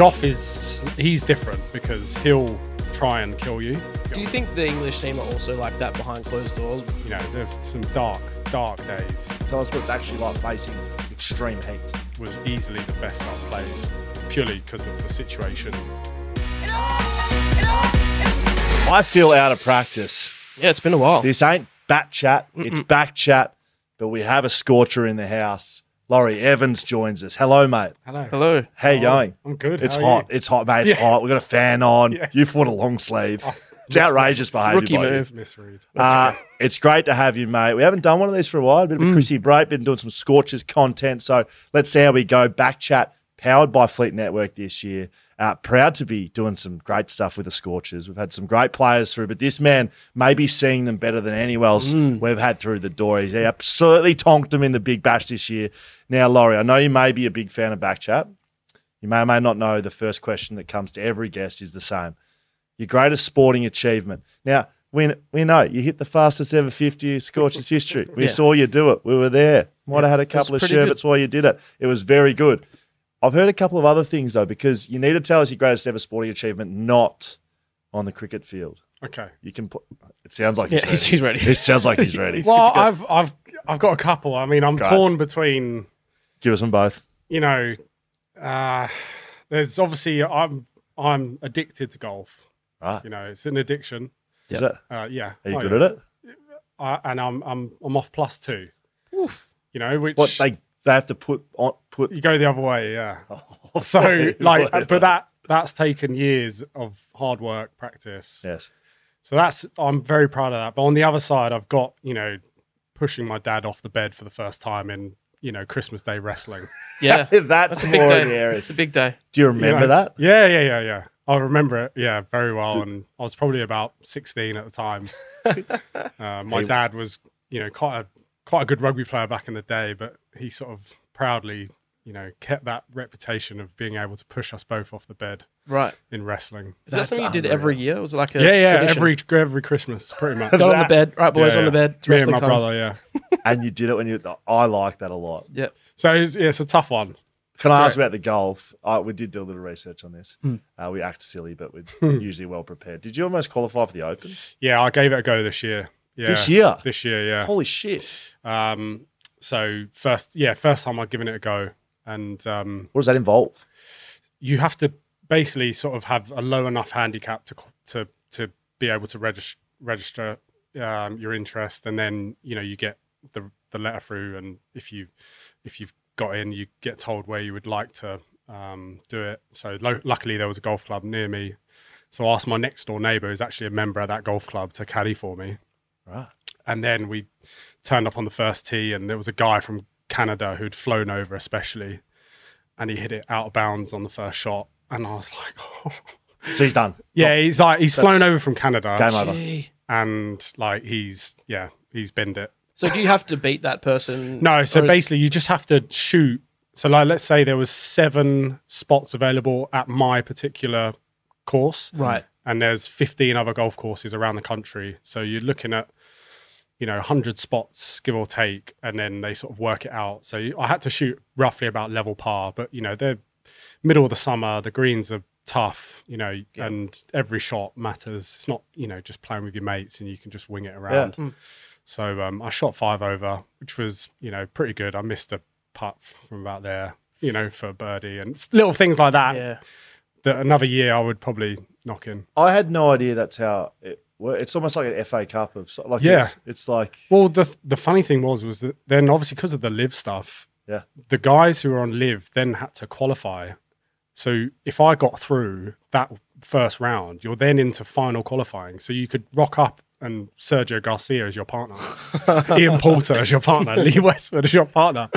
Joff is he's different because he'll try and kill you. Do you think the English team are also like that behind closed doors? You know, there's some dark, dark days. Tell us what it's actually like facing extreme heat. Was easily the best I've played, purely because of the situation. I feel out of practice. Yeah, it's been a while. This ain't bat chat, it's back chat, but we have a scorcher in the house. Laurie Evans joins us. Hello, mate. Hello. Hello. How you going? I'm good. It's How are hot. you? It's hot, mate. It's Yeah. hot. We've got a fan on. Yeah. You fought a long sleeve. It's outrageous behaviour. Rookie by you. move. Misread. Uh, it's great to have you, mate. We haven't done one of these for a while. A bit Mm. of a Chrissy break, been doing some Scorchers content. So let's see how we go. Back chat powered by Fleet Network this year. Uh, proud to be doing some great stuff with the Scorchers. We've had some great players through, but this man may be seeing them better than anyone else Mm. we've had through the door. He's absolutely tonked them in the Big Bash this year. Now, Laurie, I know you may be a big fan of back chat. You may or may not know the first question that comes to every guest is the same your greatest sporting achievement. Now, we, we know you hit the fastest ever 50 Scorchers history. We Yeah. saw you do it. We were there. Might have had a couple of pretty good. sherbets while you did it. It was very good. I've heard a couple of other things, though, because you need to tell us your greatest ever sporting achievement not on the cricket field. Okay. You can put, it sounds like Yeah, he's he's, ready. he's ready. It sounds like he's ready. Well, I've I've I've got a couple. I mean, I'm Go. torn between Give us them both. you know, uh, there's obviously I'm I'm addicted to golf. Right. You know, it's an addiction. Is it? Uh, yeah. are you Oh, good yeah. at it? Uh, and I'm I'm I'm off plus two. Oof. You know, which What they, they have to put on, put. you go the other way, yeah. So like, but that that's taken years of hard work, practice. Yes. So that's I'm very proud of that. But on the other side, I've got you know pushing my dad off the bed for the first time in you know Christmas Day wrestling. Yeah. That's, That's a big more day. in the area. It's a big day. Do you You remember know? that? Yeah, yeah, yeah, yeah. I remember it. Yeah, very well. and I was probably about 16 at the time. uh, my Hey. dad was, you know, quite a quite a good rugby player back in the day, but he sort of proudly, you know, kept that reputation of being able to push us both off the bed Right. in wrestling. Is that That's something you did unreal. every year? Was it like a yeah, yeah. tradition? Every every Christmas, pretty much. Got on the bed. Right, boys, Yeah, on the bed. It's Me and my time. brother, yeah. and you did it when you. I like that a lot. Yep. So it's, yeah, it's a tough one. Can I ask about the golf? I, we did do a little research on this. Hmm. Uh, we act silly, but we're usually well prepared. Did you almost qualify for the Open Yeah, I gave it a go this year. Yeah, this year? This year, yeah. Holy shit! Um, so first, yeah, first time I've given it a go, and um, What does that involve? you have to basically sort of have a low enough handicap to to to be able to register register um, your interest, and then you know you get the the letter through, and if you if you've got in, you get told where you would like to um, do it. So lo- luckily there was a golf club near me, so I asked my next door neighbour, who's actually a member of that golf club, to caddy for me. Right. And then we turned up on the first tee, and there was a guy from Canada who'd flown over, especially, and he hit it out of bounds on the first shot. And I was like, oh. So he's done. yeah, he's like, he's flown over from Canada, Game over. Gee. and like he's yeah, he's binned it. So do you have to beat that person? No, so is- basically, you just have to shoot. So like, let's say there was seven spots available at my particular course, Right. And there's 15 other golf courses around the country. So you're looking at, you know, 100 spots, give or take, and then they sort of work it out. So I had to shoot roughly about level par, but, you know, they're middle of the summer, the greens are tough, you know, and every shot matters. It's not, you know, just playing with your mates and you can just wing it around. Mm. So um, I shot five over, which was, you know, pretty good. I missed a putt from about there, you know, for birdie and little things like that Yeah. That another year I would probably knock in. I had no idea that's how it. Well, it's almost like an FA Cup of like Yeah. it's, it's like Well, the the funny thing was was that then obviously because of the live stuff, Yeah. the guys who were on live then had to qualify. So if I got through that first round, you're then into final qualifying. So you could rock up and Sergio Garcia as your partner, Ian Poulter as your partner, Lee Westwood as your partner.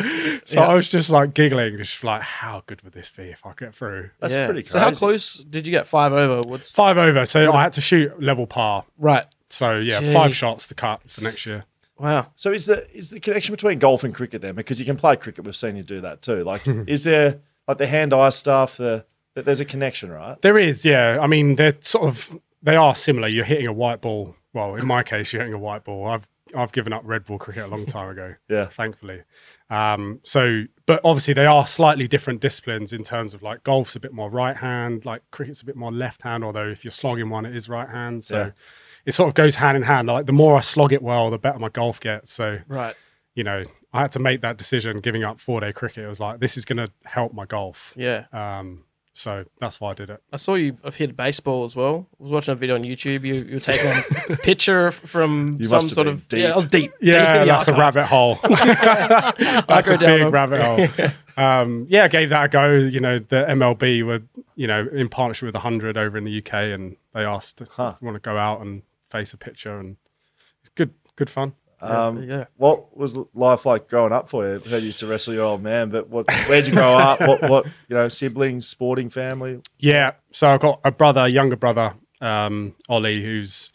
So Yeah. I was just like giggling, just like, how good would this be if I get through? that's yeah. pretty crazy. So how close did you get five over? What's Five over. So I had to shoot level par. right? So yeah, Gee. five shots to cut for next year. Wow. So is the is the connection between golf and cricket then? Because you can play cricket, we've seen you do that too. Like, is there like the hand eye stuff? The that there's a connection, right? There is, yeah. I mean, they're sort of they are similar. You're hitting a white ball. Well, in my case, you're hitting a white ball. I've I've given up red ball cricket a long time ago. Yeah. thankfully. Um, so, but obviously they are slightly different disciplines in terms of like golf's a bit more right hand, like cricket's a bit more left hand. Although if you're slogging one, it is right hand. So Yeah. it sort of goes hand in hand. Like the more I slog it well, the better my golf gets. So Right. you know, I had to make that decision giving up four day cricket. It was like this is going to help my golf. Yeah. Um, so that's why I did it. I saw you have hit baseball as well. I was watching a video on YouTube. You you were taking a picture from You some sort of deep. yeah. I was deep. deep Yeah, in the that's a rabbit hole. that's a big rabbit hole. Um, yeah, I gave that a go. You know, the MLB were, you know, in partnership with 100 over in the UK, and they asked if you want to go out and face a pitcher, and it's good, good fun. Um, yeah. What was life like growing up for you? I heard you used to wrestle your old man, but what? Where'd you grow up? What? What? You know, siblings, sporting family. Yeah, so I've got a brother, a younger brother, um, Ollie, who's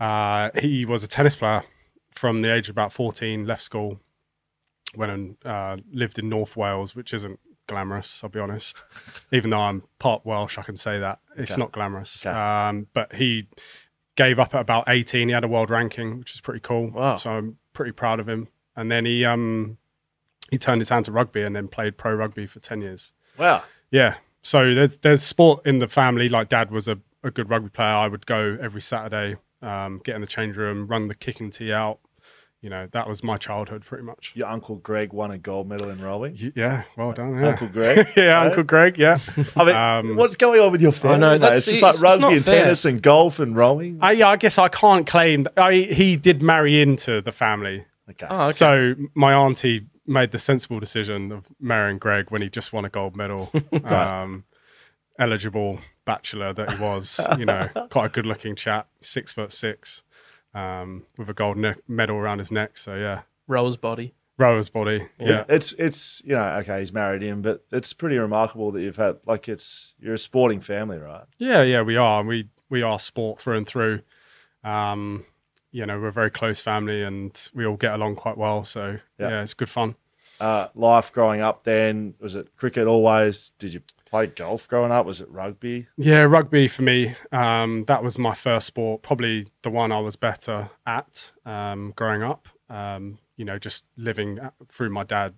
uh, he was a tennis player from the age of about 14, left school, went and uh, lived in North Wales, which isn't glamorous, I'll be honest. Even though I'm part Welsh, I can say that. It's Okay. not glamorous. Okay. Um, but he gave up at about 18. He had a world ranking, which is pretty cool. Wow. So I'm pretty proud of him. And then he um, he turned his hand to rugby and then played pro rugby for 10 years. Wow. Yeah. So there's there's sport in the family. Like dad was a, a good rugby player. I would go every Saturday, um, get in the change room, run the kicking tee out. You know, that was my childhood pretty much. Your uncle Greg won a gold medal in rowing. Yeah, well done. Yeah. Uncle Greg. yeah? Uncle Greg. Yeah. I mean, Um, what's going on with your family? know, mate? that's- it's just it's- like it's rugby and fair. tennis and golf and rowing. I, yeah, I guess I can't claim. That, I he did marry into the family, okay. Oh, okay. so my auntie made the sensible decision of marrying Greg when he just won a gold medal. um, eligible bachelor that he was, you know, quite a good looking chap, six foot six, um, with a gold ne- medal around his neck. So yeah, Rose body. rower's body. Yeah. It's it's you know okay he's married him, but it's pretty remarkable that you've had like it's you're a sporting family, right? Yeah, yeah, we are. We we are sport through and through. Um, you know, we're a very close family and we all get along quite well. So Yeah. yeah, it's good fun. Uh, life growing up, then was it cricket always? Did you play golf growing up? Was it rugby? Yeah, rugby for me. Um, that was my first sport, probably the one I was better at um, growing up. Um, you know, just living through my dad.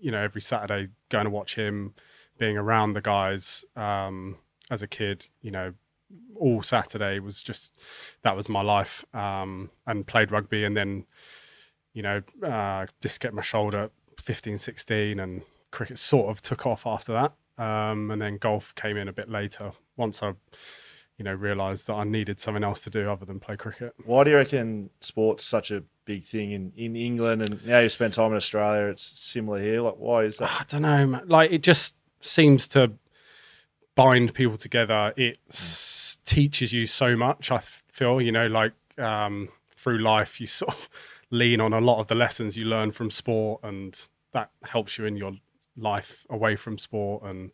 You know, every Saturday going to watch him, being around the guys um, as a kid. You know, all Saturday was just that was my life. Um, and played rugby, and then you know, uh, just get my shoulder at 15, 16, and cricket sort of took off after that. Um, and then golf came in a bit later once I, you know, realised that I needed something else to do other than play cricket. Why do you reckon sports such a big thing in, in England and now you spend time in Australia? It's similar here. Like why is that? I don't know, man. like it just seems to bind people together. It s- teaches you so much. I feel, you know, like um, through life, you sort of lean on a lot of the lessons you learn from sport, and that helps you in your life away from sport. And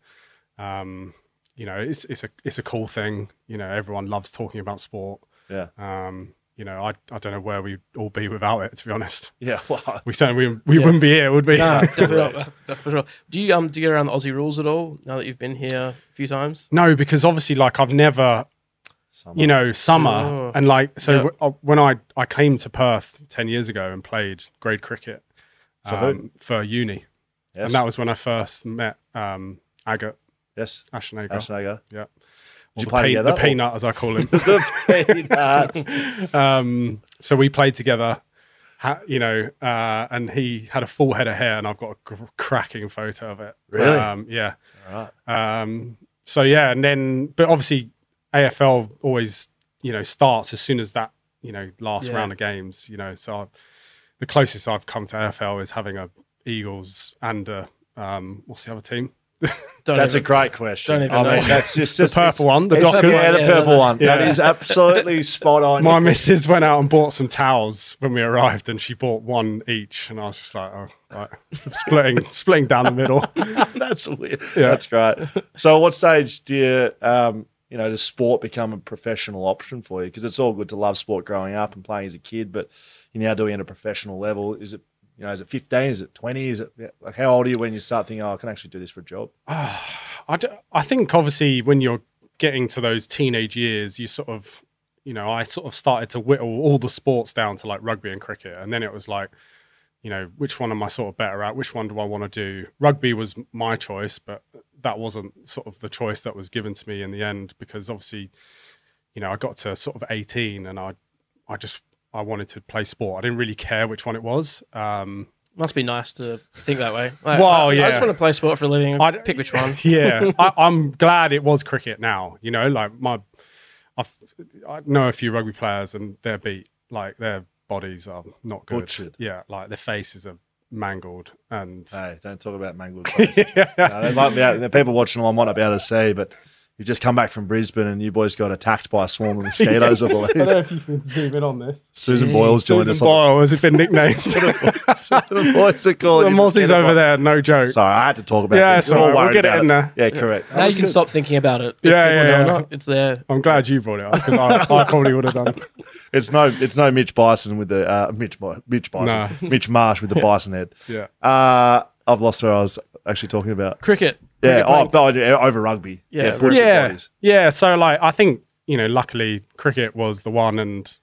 um, you know, it's it's a it's a cool thing. You know, everyone loves talking about sport. Yeah. Um, you know, I I don't know where we'd all be without it. To be honest, Yeah, well, we certainly we, we Yeah. wouldn't be here, would we? No, definitely not. For sure. Do you um do you get around the Aussie rules at all now that you've been here a few times? No, because obviously, like I've never, summer. you know, summer Sure. and like so Yeah. w- uh, when I I came to Perth ten years ago and played grade cricket For um, for uni, yes, and that was when I first met um, Agar yes, Ash Agar, Ashnagar. yeah, Did you play the, pe- together, the or- peanut as I call him. the peanuts. um, so we played together. Ha, you know, uh, and he had a full head of hair, and I've got a gr- cracking photo of it. Really? Um, yeah. All right. Um, so yeah, and then but obviously AFL always you know starts as soon as that you know last Yeah. round of games. You know, so I've, the closest I've come to AFL is having a Eagles and a, um, what's the other team? Don't That's a great question. don't even I know. mean, that's just The it's- purple one, the Dockers. Yeah, the purple one. That Yeah. is absolutely spot on. My missus went out and bought some towels when we arrived, and she bought one each, and I was just like, oh, right. splitting, splitting down the middle. That's weird. Yeah. That's great. So, at what stage do you, um, you know, does sport become a professional option for you? Because it's all good to love sport growing up and playing as a kid, but you're now doing it at a professional level. Is it, you know, is it 15? Is it 20? Is it like how old are you when you start thinking, oh, I can actually do this for a job? Ah, I I think obviously when you're getting to those teenage years, you sort of you know, I sort of started to whittle all the sports down to like rugby and cricket, and then it was like, you know, which one am I sort of better at? Which one do I want to do? Rugby was my choice, but that wasn't sort of the choice that was given to me in the end because obviously, you know, I got to sort of 18 and I, I just I wanted to play sport. I didn't really care which one it was. Um, Must be nice to think that way. Like, Well, I, I just want to play sport for a living. I'd- pick which one. yeah, I, I'm glad it was cricket now. You know, like my, I've, I know a few rugby players and they're beat. Like their bodies are not good. Butchered. Yeah, like their faces are mangled and. Hey, don't talk about mangled faces. No, they might be out, the people watching along might not be able to see, but you just come back from Brisbane and you boys got attacked by a swarm of mosquitoes, I believe. I don't know if you can zoom in on this. Susan Jeez. Boyle's joined us Susan on Boyle has it been nicknamed? the boys are calling the you Mozzie's over bite. there, no joke. Sorry, I had to talk about Yeah, this. it's We're all all right, we'll worried get it about in there. Yeah, correct. Now you can stop thinking about it. Yeah, yeah, yeah. not, it's there. I'm glad you brought it up because I, I probably would have done. It's no, it's no Mitch Bison with the uh, Mitch, Mitch Bison, No. Mitch Marsh with the bison head. Yeah. Uh, I've lost where I was actually talking about. Cricket. Yeah, oh, but over rugby. Yeah, Yeah, yeah, yeah. So like, I think you know, luckily, cricket was the one, and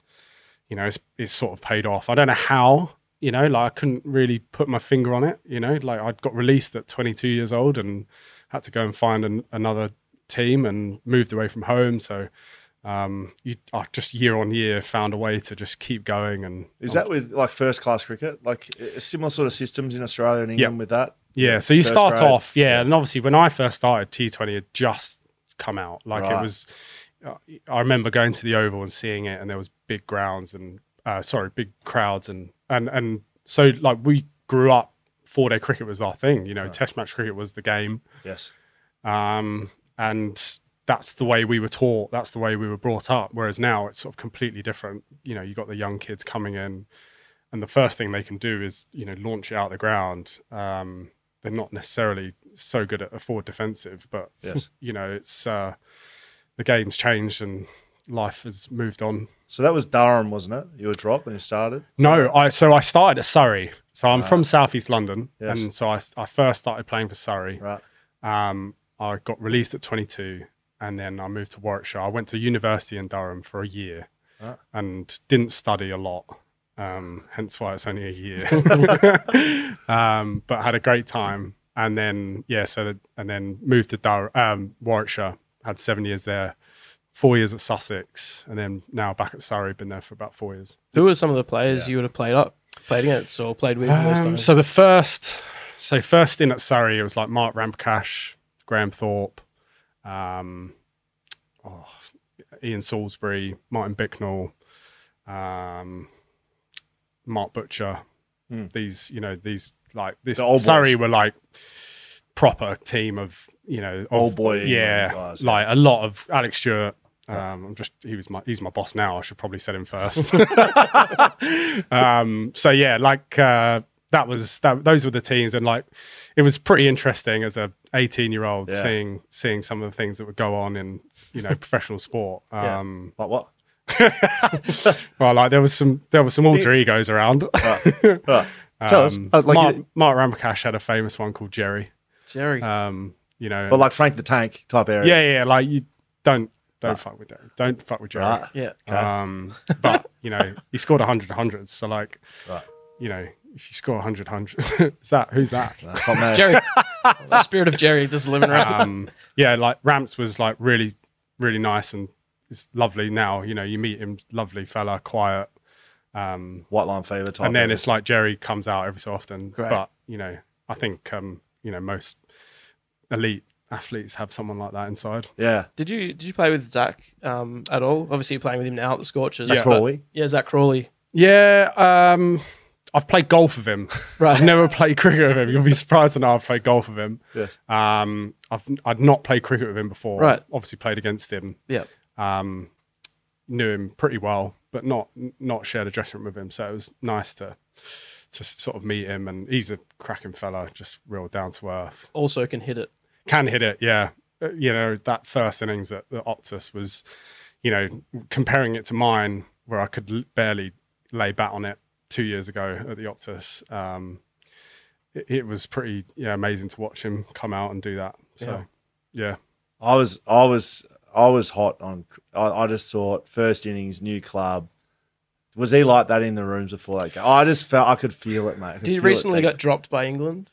you know, it's, it's sort of paid off. I don't know how. You know, like I couldn't really put my finger on it. You know, like I got released at 22 years old and had to go and find an, another team and moved away from home. So um, you I just year on year found a way to just keep going and Is that with like first class cricket? Like uh, similar sort of systems in Australia and England with that? Yeah, so you First start grade. off, yeah, and obviously when I first started, T20 had just come out. Like Right. it was, uh, I remember going to the Oval and seeing it, and there was big grounds and uh, sorry, big crowds, and and and so like we grew up. Four day cricket was our thing, you know. Test match cricket was the game, Yes. um, and that's the way we were taught. That's the way we were brought up. Whereas now it's sort of completely different. You know, you got the young kids coming in, and the first thing they can do is you know launch it out the ground. Um, they're not necessarily so good at a forward defensive, but Yes. you know it's uh, the game's changed and life has moved on. So that was Durham, wasn't it? You were dropped when you started. No, I so I started at Surrey. So I'm from Southeast London, Yes. and so I, I first started playing for Surrey. Right. Um, I got released at 22, and then I moved to Warwickshire. I went to university in Durham for a year, Right. and didn't study a lot. Um, hence why it's only a year. um, but had a great time, and then yeah, so the, and then moved to Dur- um, Warwickshire. Had seven years there, four years at Sussex, and then now back at Surrey. Been there for about four years. Who are some of the players Yeah. you would have played up, played against, or played with? Um, so the first, so first in at Surrey, it was like Mark Ramprakash, Graham Thorpe, um, oh, Ian Salisbury, Martin Bicknell, um, Mark Butcher. Hmm. These, you know, these like this The Surrey boys. were like proper team of you know of, Old boy yeah, guys, like a lot of Alec Stewart. Um, I'm just he was my he's my boss now. I should probably said him first. um, so yeah, like uh, that was that. Those were the teams, and like it was pretty interesting as a 18 year old Yeah. seeing seeing some of the things that would go on in you know professional sport. Yeah. Um, Like what? well, like there was some there was some alter egos around. Right. Tell us. Um, Uh, like Mark, you- Mark Ramprakash had a famous one called Jerry. Jerry. Um, you know, But like Frank the Tank type areas. yeah, yeah, like you don't don't Right. fuck with that. Don't fuck with Jerry. Right. yeah. Okay. Um, but you know, he scored 100 hundreds. So like, Right. you know, if you score 100 hundred, is that who's that? That's not me. Jerry. the spirit of Jerry just living around. um, yeah, like Ramps was like really, really nice and it's lovely now. You know, you meet him, lovely fella, quiet. Um, White line fever type. and then it's like Jerry comes out every so often. Great. But you know, I think um, you know most elite athletes have someone like that inside. yeah. Did you did you play with Zak um, at all? Obviously, you're playing with him now at the Scorchers. Zak but- Crawley. Yeah, Zak Crawley. Yeah, um, I've played golf with him. Right. I've never played cricket with him. You'll be surprised to know I've played golf with him. Yes. Um, I've I'd not played cricket with him before. Right. Obviously played against him. Yeah. Um, knew him pretty well, but not not shared a dressing room with him. So it was nice to to sort of meet him. And he's a cracking fella, just real down to earth. Also can hit it. Can hit it, yeah. Uh, You know that first innings at the Optus was, you know, comparing it to mine, where I could l- barely lay bat on it two years ago at the Optus. Um, it, it was pretty yeah amazing to watch him come out and do that. So yeah, I was I was I was hot on. I, I just thought first innings, new club. Was he like that in the rooms before that game? I just felt I could feel it, mate. Did he feel it recently deep. got dropped by England?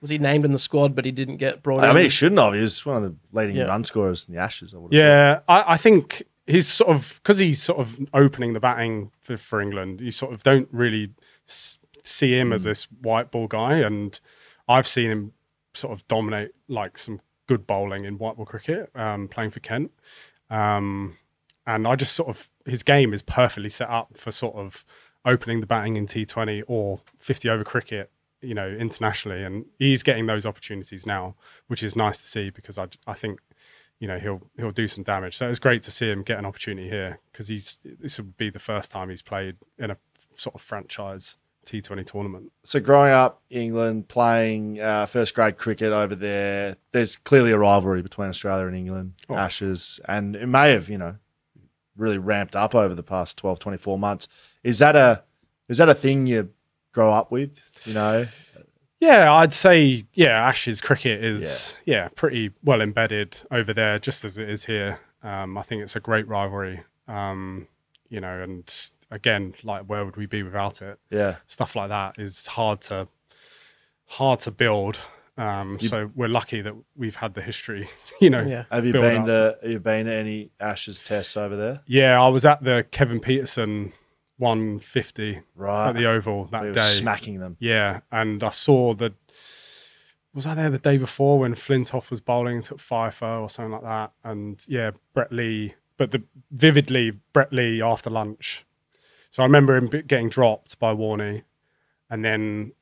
Was he named in the squad, but he didn't get brought in? I in? mean, he shouldn't have. He was one of the leading Yeah. run scorers in the Ashes. I would have Yeah, I, I think he's sort of because he's sort of opening the batting for, for England. You sort of don't really see him as hmm. this white ball guy, and I've seen him sort of dominate like some good bowling in white ball cricket, um, playing for Kent. Um, and I just sort of his game is perfectly set up for sort of opening the batting in T20 or 50 over cricket, you know, internationally, and he's getting those opportunities now, which is nice to see because I I think you know he'll he'll do some damage. So it's great to see him get an opportunity here because he's this would be the first time he's played in a sort of franchise T20 tournament. So growing up England, playing uh, first grade cricket over there, there's clearly a rivalry between Australia and England, Oh. Ashes, and it may have, you know, really ramped up over the past 12, 24 months. Is that a is that a thing you grow up with? You know, Yeah, I'd say yeah, Ashes cricket is yeah, pretty well embedded over there, just as it is here. Um, I think it's a great rivalry. Um, you know, and again, like where would we be without it? yeah. Stuff like that is hard to hard to build. Um, You- so we're lucky that we've had the history. You know, Yeah. Have you been up. to have you been to any Ashes tests over there? Yeah, I was at the Kevin Pietersen 150 Right. at the Oval that we day. smacking them. Yeah, and I saw the. Was I there the day before when Flintoff was bowling and took fifer or something like that? And yeah, Brett Lee, but the vividly Brett Lee after lunch. So I remember him getting dropped by Warney, and then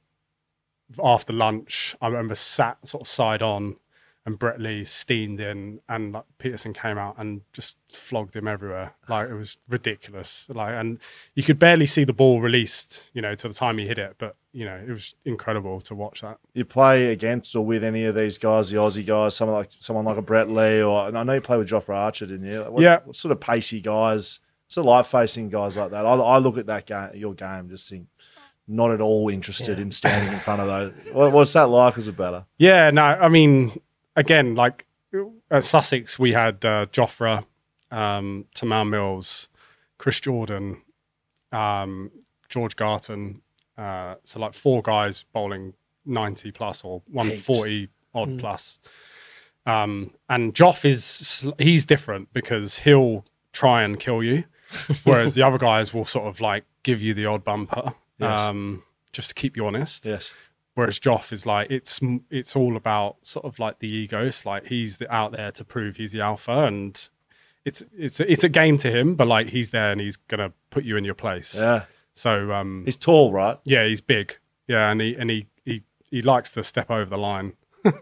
after lunch, I remember sat sort of side on, and Brett Lee steamed in, and like Pietersen came out and just flogged him everywhere. Like it was ridiculous. Like, and you could barely see the ball released, you know, to the time he hit it. But you know, it was incredible to watch that. You play against or with any of these guys, the Aussie guys, someone like someone like a Brett Lee, or I know you play with Jofra Archer, didn't you? Like, what, Yeah. What sort of pacey guys, sort of light facing guys like that? I, I look at that game, your game, just think not at all interested Yeah. in standing in front of those. What, what's that like as a batter? Yeah, no, I mean, again, like at Sussex, we had uh, Jofra, um, Tymal Mills, Chris Jordan, um, George Garton. Uh, so like four guys bowling 90 plus or 140 odd Mm. plus. Um, and Joff is he's different because he'll try and kill you, whereas the other guys will sort of like give you the odd bumper, Yes. um, just to keep you honest Yes. whereas Joff is like it's it's all about sort of like the ego. It's like he's the, out there to prove he's the alpha, and it's it's it's a game to him, but like he's there and he's gonna put you in your place. Yeah. So um, He's tall, right? yeah, he's big. Yeah, and he and he he he likes to step over the line.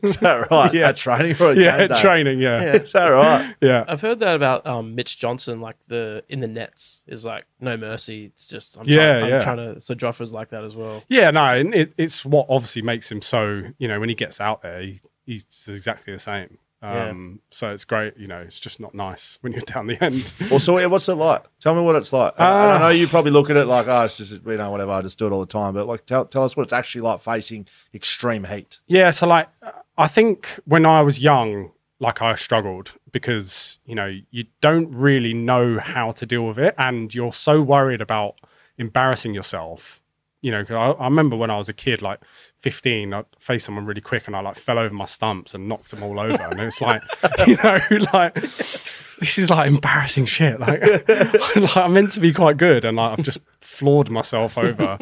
Is that right? Yeah. At training or at yeah, game day? training. Yeah, yeah. Is that right? Yeah, I've heard that about um, Mitch Johnson, like the in the nets is like no mercy. It's just I'm Yeah, trying, I'm yeah. trying to. So Jofra's like that as well. Yeah, no, and it, it's what obviously makes him so. You know, when he gets out there, he, he's exactly the same. Yeah. Um, So it's great. You know, it's just not nice when you're down the end. Well, so what's it like? Tell me what it's like. And- and I ah. know you probably look at it like, oh, it's just you know whatever. I just do it all the time. But like, tell tell us what it's actually like facing extreme heat. Yeah, so like uh, I think when I was young, like I struggled because you know you don't really know how to deal with it, and you're so worried about embarrassing yourself. You know, 'cause I, I remember when I was a kid, like 15, I faced someone really quick, and I like fell over my stumps and knocked them all over, and it's like, you know, like this is like embarrassing shit. Like, like I'm meant to be quite good, and like, I've just floored myself over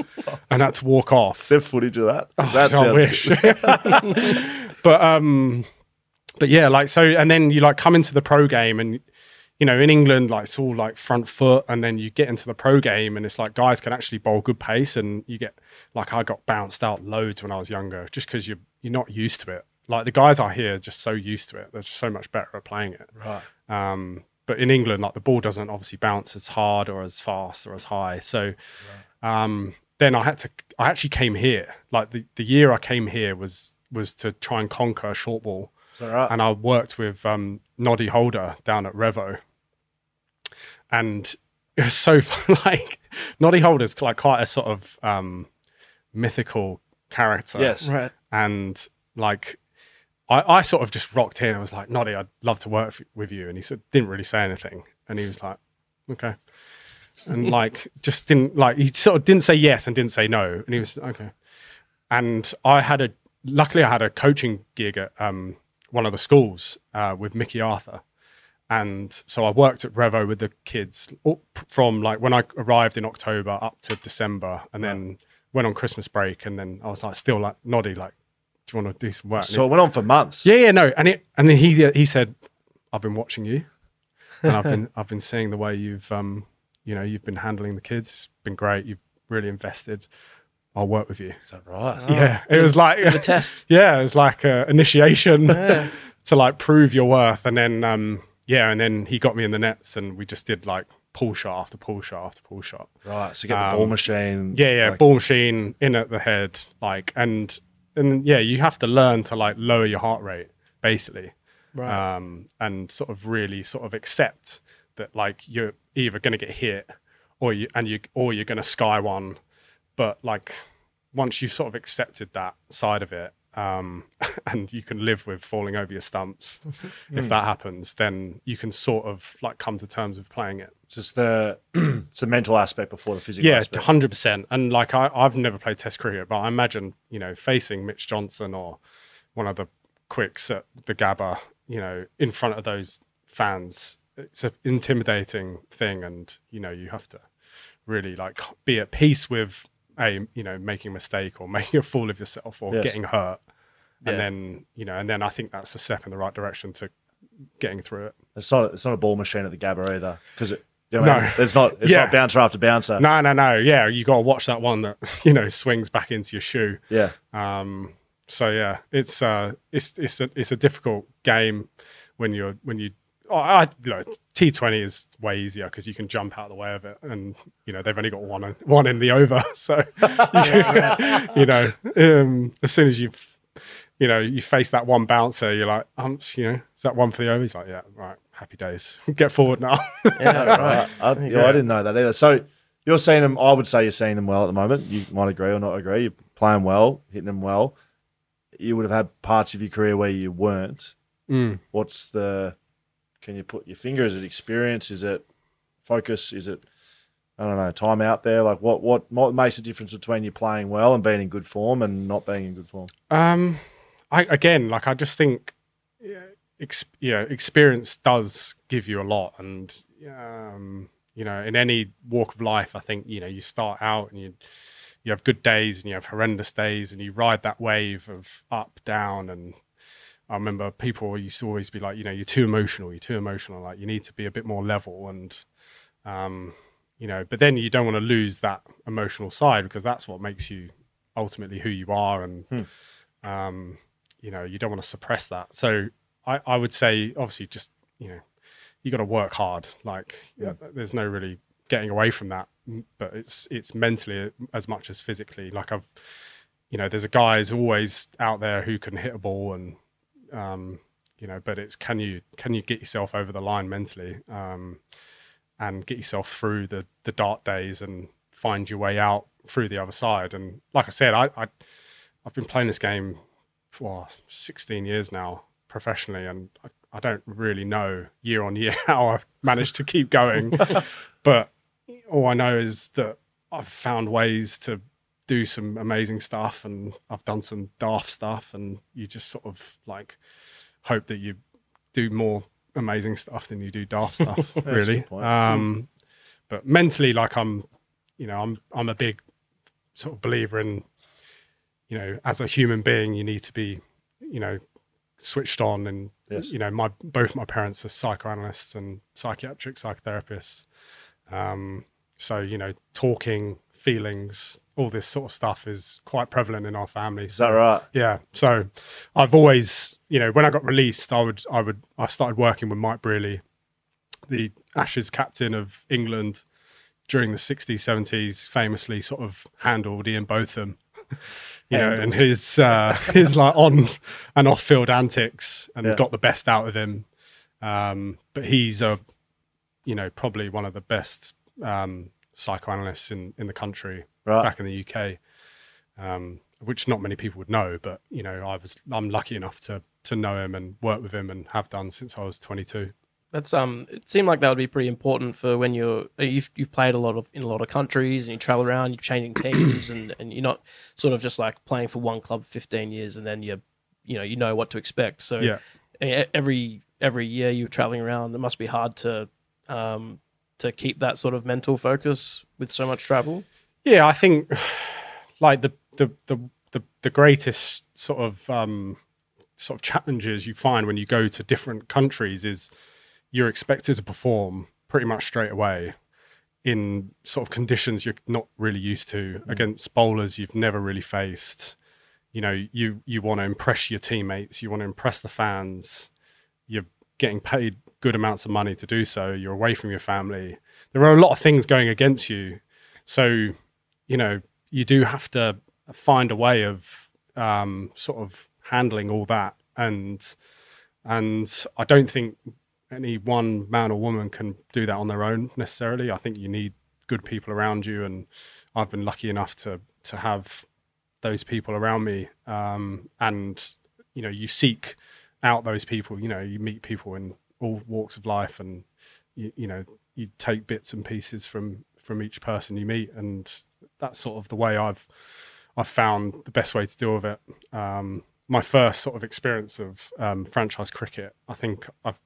and had to walk off. There footage of that? that I wish. but um, but yeah, like so, and then you like come into the pro game, and you know, in England, like it's all like front foot, and then you get into the pro game, and it's like guys can actually bowl good pace, and you get like I got bounced out loads when I was younger, just because you're you're not used to it. Like the guys out here are just so used to it; they're so much better at playing it. Right. Um, but in England, like the ball doesn't obviously bounce as hard or as fast or as high. So um, then I had to. I actually came here. Like the, the year I came here was was to try and conquer a short ball, right? and I worked with um, Noddy Holder down at Revo, and it was so fun. Like Noddy Holder's like quite a sort of um, mythical character yes. Right. and like I, I sort of just rocked in. I was like, Noddy, I'd love to work f- with you. And he said, didn't really say anything. And he was like, okay. And like, just didn't like, he sort of didn't say yes and didn't say no. And he was, okay. And I had a, luckily I had a coaching gig at um, one of the schools uh, with Mickey Arthur. And so I worked at Revo with the kids from like when I arrived in October up to December and then went on Christmas break. And then I was like, still like, Noddy, like, do you want to do some work? So it went on for months. yeah, yeah, no, and it, and then he he said, "I've been watching you, and I've been I've been seeing the way you've um you know you've been handling the kids. It's been great. You've really invested. I'll work with you." Is that right? yeah, it was like The test. yeah, it was like a initiation to like prove your worth, and then um yeah, and then he got me in the nets, and we just did like pull shot after pull shot after pull shot. Right. So get the ball Um, machine. Yeah, yeah, like- ball machine in at the head, like and and yeah, you have to learn to like lower your heart rate basically Right. um, and sort of really sort of accept that like you're either going to get hit or you and you or you're going to sky one but like once you've sort of accepted that side of it um, and you can live with falling over your stumps if that happens then you can sort of like come to terms with playing it Just the it's the mental aspect before the physical yeah, aspect. hundred percent. And like I, I've never played Test cricket, but I imagine you know facing Mitch Johnson or one of the quicks at the Gabba, you know, in front of those fans, it's an intimidating thing, and you know you have to really like be at peace with a you know making a mistake or making a fool of yourself or Yes. getting hurt, Yeah. and then you know, and then I think that's a step in the right direction to getting through it. It's not it's not a ball machine at the Gabba either because it. You know No. it's not. It's Yeah. not bouncer after bouncer. No, no, no. Yeah, you got to watch that one that you know swings back into your shoe. Yeah, Um, so yeah, it's uh, it's it's a it's a difficult game when you're when you. Oh, I look, T Twenty is way easier because you can jump out of the way of it, and you know they've only got one one in the over, so you know um, as soon as you you know you face that one bouncer, you're like, um, you know, is that one for the over? He's like, yeah, right, happy days, get forward now. Yeah, right. I, I, There yeah, I didn't know that either. So you're seeing them. I would say you're seeing them well at the moment. You might agree or not agree. You're playing well, hitting them well. You would have had parts of your career where you weren't. Mm. What's the? Can you put your finger? Is it experience? Is it focus? Is it? I don't know. Time out there. Like what? What? What makes the difference between you playing well and being in good form and not being in good form? Um, I again, like I just think, yeah, experience does give you a lot, and um, you know, in any walk of life, I think you know, you start out and you you have good days and you have horrendous days, and you ride that wave of up, down, and I remember people used to always be like, you know, you're too emotional, you're too emotional, like you need to be a bit more level, and um, you know, but then you don't want to lose that emotional side because that's what makes you ultimately who you are, and um, you know, you don't want to suppress that. So I, I would say, obviously, just you know, you got to work hard. Like, yeah, there's no really getting away from that. But it's it's mentally as much as physically. Like I've, you know, there's a guys always out there who can hit a ball and, um, you know, but it's can you can you get yourself over the line mentally, um, and get yourself through the the dark days and find your way out through the other side. And like I said, I, I I've been playing this game for 16 years now professionally, and I, I don't really know year on year how I've managed to keep going. but all I know is that I've found ways to do some amazing stuff, and I've done some daft stuff, and you just sort of like hope that you do more amazing stuff than you do daft stuff, really. Um, but mentally, like I'm, you know, I'm I'm a big sort of believer in you know, as a human being, you need to be, you know, switched on. And Yes. you know, my both my parents are psychoanalysts and psychiatric psychotherapists. Um, so you know, talking, feelings, all this sort of stuff is quite prevalent in our family. Is that right? Yeah. So I've always, you know, when I got released, I would, I would, I started working with Mike Brearley, the Ashes captain of England during the 60s, 70s, famously sort of handled Ian Botham, you know, and his, uh, his like on and off field antics and Yeah. got the best out of him. Um, but he's a, you know, probably one of the best um, psychoanalysts in, in the country Right. back in the UK. Um, which not many people would know. But you know, I was I'm lucky enough to to know him and work with him and have done since I was 22. That's um. It seemed like that would be pretty important for when you're uh, you've you've played a lot of in a lot of countries and you travel around, you're changing teams, and and you're not sort of just like playing for one club for 15 years and then you you know you know what to expect. So Yeah. every every year you're traveling around, it must be hard to um to keep that sort of mental focus with so much travel. Yeah, I think like the the the the, the greatest sort of um, sort of challenges you find when you go to different countries is you're expected to perform pretty much straight away in sort of conditions you're not really used to against bowlers you've never really faced. You know, you you want to impress your teammates, you want to impress the fans. You're getting paid good amounts of money to do so. You're away from your family. There are a lot of things going against you. So, you know, you do have to find a way of um, sort of handling all that. And and I don't think any one man or woman can do that on their own necessarily. I think you need good people around you, and I've been lucky enough to to have those people around me. Um, and you know, you seek out those people. You know, you meet people in all walks of life, and you, you know, you take bits and pieces from from each person you meet, and that's sort of the way I've I've found the best way to deal with it. Um, my first sort of experience of um, franchise cricket, I think I've,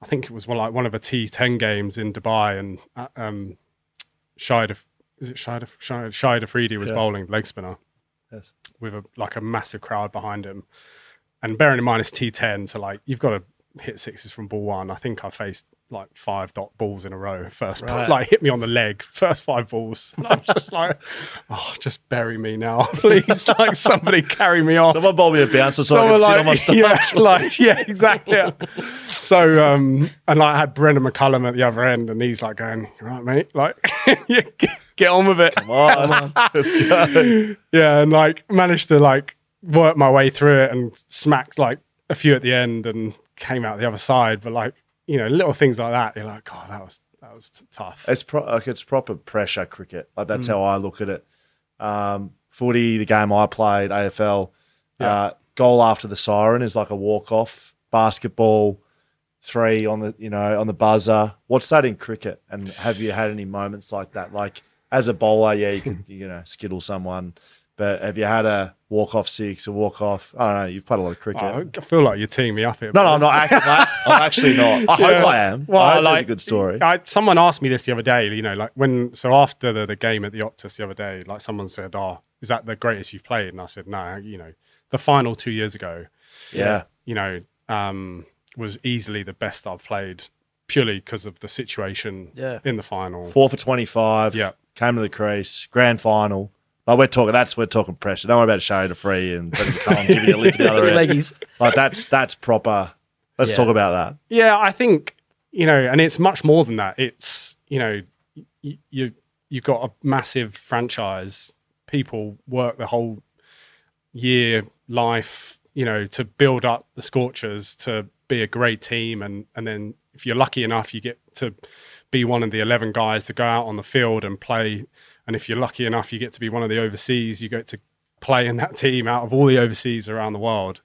I think it was one like one of the T10 games in Dubai, and uh, um, Shahid, Af- is it Shahid, Af- Shahid, Shahid Afridi was Yeah. bowling leg spinner Yes. with a like a massive crowd behind him, and bearing in mind it's T10, so like you've got to hit sixes from ball one. I think I faced like five dot balls in a row. First, Right. like hit me on the leg, first five balls. And I'm just like, oh, just bury me now, please. like somebody carry me off. Someone bowl me a bouncer so I can Someone sit on my stomach. yeah, like yeah, exactly. yeah. So um, and like I had Brendon McCullum at the other end, and he's like going, "You right, mate? Like, get on with it." Come on, let's go. yeah, and like managed to like work my way through it and smacked like a few at the end and came out the other side. But like you know, little things like that, you're like, "God, that was that was t- tough." It's pro- like it's proper pressure cricket. Like Mm. that's how I look at it. Um, footy, the game I played, AFL, Yeah. uh, goal after the siren is like a walk off. Basketball, three on the you know on the buzzer. What's that in cricket? And have you had any moments like that? Like as a bowler, yeah, you could you know skittle someone, but have you had a walk off six, a walk off? I don't know. You've played a lot of cricket. Oh, I feel like you're teeing me up here. no, no, I'm not. Acting, I'm actually not. I Yeah. hope I am. Well, I hope like, that's a good story. I, someone asked me this the other day. You know, like when so after the, the game at the Optus the other day, like someone said, "Oh, is that the greatest you've played?" And I said, "No, you know, the final two years ago, yeah. you know, um, was easily the best I've played, purely because of the situation Yeah. in the final." Four for 25. Yeah. Came to the crease. Grand final. Like we're talking, that's we're talking pressure. Don't worry about Shahid Afridi and giving you a lick at the other end. leggies. Like that's that's proper. Let's Yeah. talk about that. Yeah, I think you know, and it's much more than that. It's you know, y- you you've got a massive franchise. People work the whole year life, you know, to build up the Scorchers to be a great team, and and then if you're lucky enough, you get to be one of the eleven guys to go out on the field and play. And if you're lucky enough, you get to be one of the overseas. You get to play in that team out of all the overseas around the world.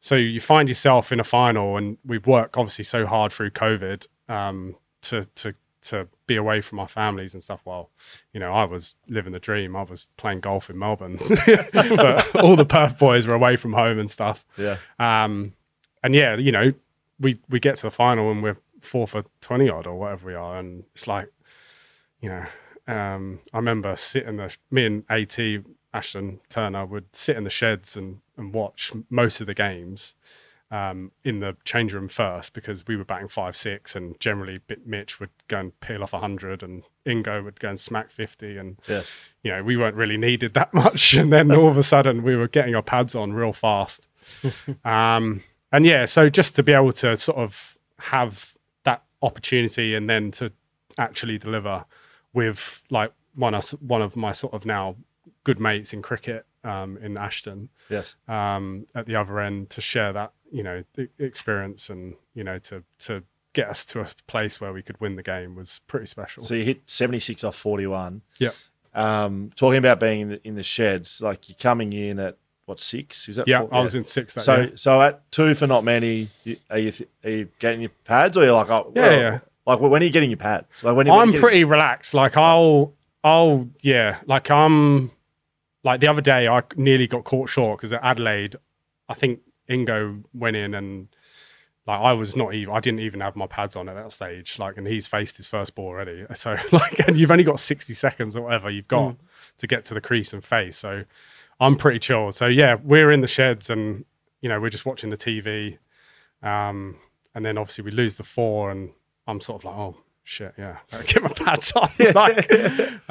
So you find yourself in a final, and we've worked obviously so hard through COVID um, to to to be away from our families and stuff. While you know, I was living the dream. I was playing golf in Melbourne, but all the Perth boys were away from home and stuff. Yeah. Um, and yeah, you know, we we get to the final and we're four for twenty odd or whatever we are, and it's like, you know, um, I remember sitting the me and At Ashton Turner would sit in the sheds and and watch most of the games. Um, in the change room first because we were batting five six and generally Bit- Mitch would go and peel off hundred and Ingo would go and smack fifty and Yes. you know, we weren't really needed that much. And then all of a sudden we were getting our pads on real fast. um, and yeah, so just to be able to sort of have that opportunity and then to actually deliver with like one of, one of my sort of now good mates in cricket um, in Ashton Yes. um, at the other end to share that, you know, the experience and, you know, to, to get us to a place where we could win the game was pretty special. So you hit 76 off 41. Yeah. Um, talking about being in the, in the sheds, like you're coming in at what six? Is that Yeah, four? I was in six that So year. so at two for not many, are you th- are you getting your pads or you're like oh, Yeah, well, yeah. Like when are you getting your pads? Like when, I'm getting- pretty relaxed. Like I'll, I'll, yeah. Like I'm, like the other day, I nearly got caught short because at Adelaide, I think Ingo went in and like I was not even, I didn't even have my pads on at that stage. Like, and he's faced his first ball already. So like, and you've only got 60 seconds or whatever you've got to get to the crease and face. So I'm pretty chill. So yeah, we're in the sheds and you know we're just watching the TV, um, and then obviously we lose the four, and I'm sort of like, oh shit, yeah, better get my pads on. like,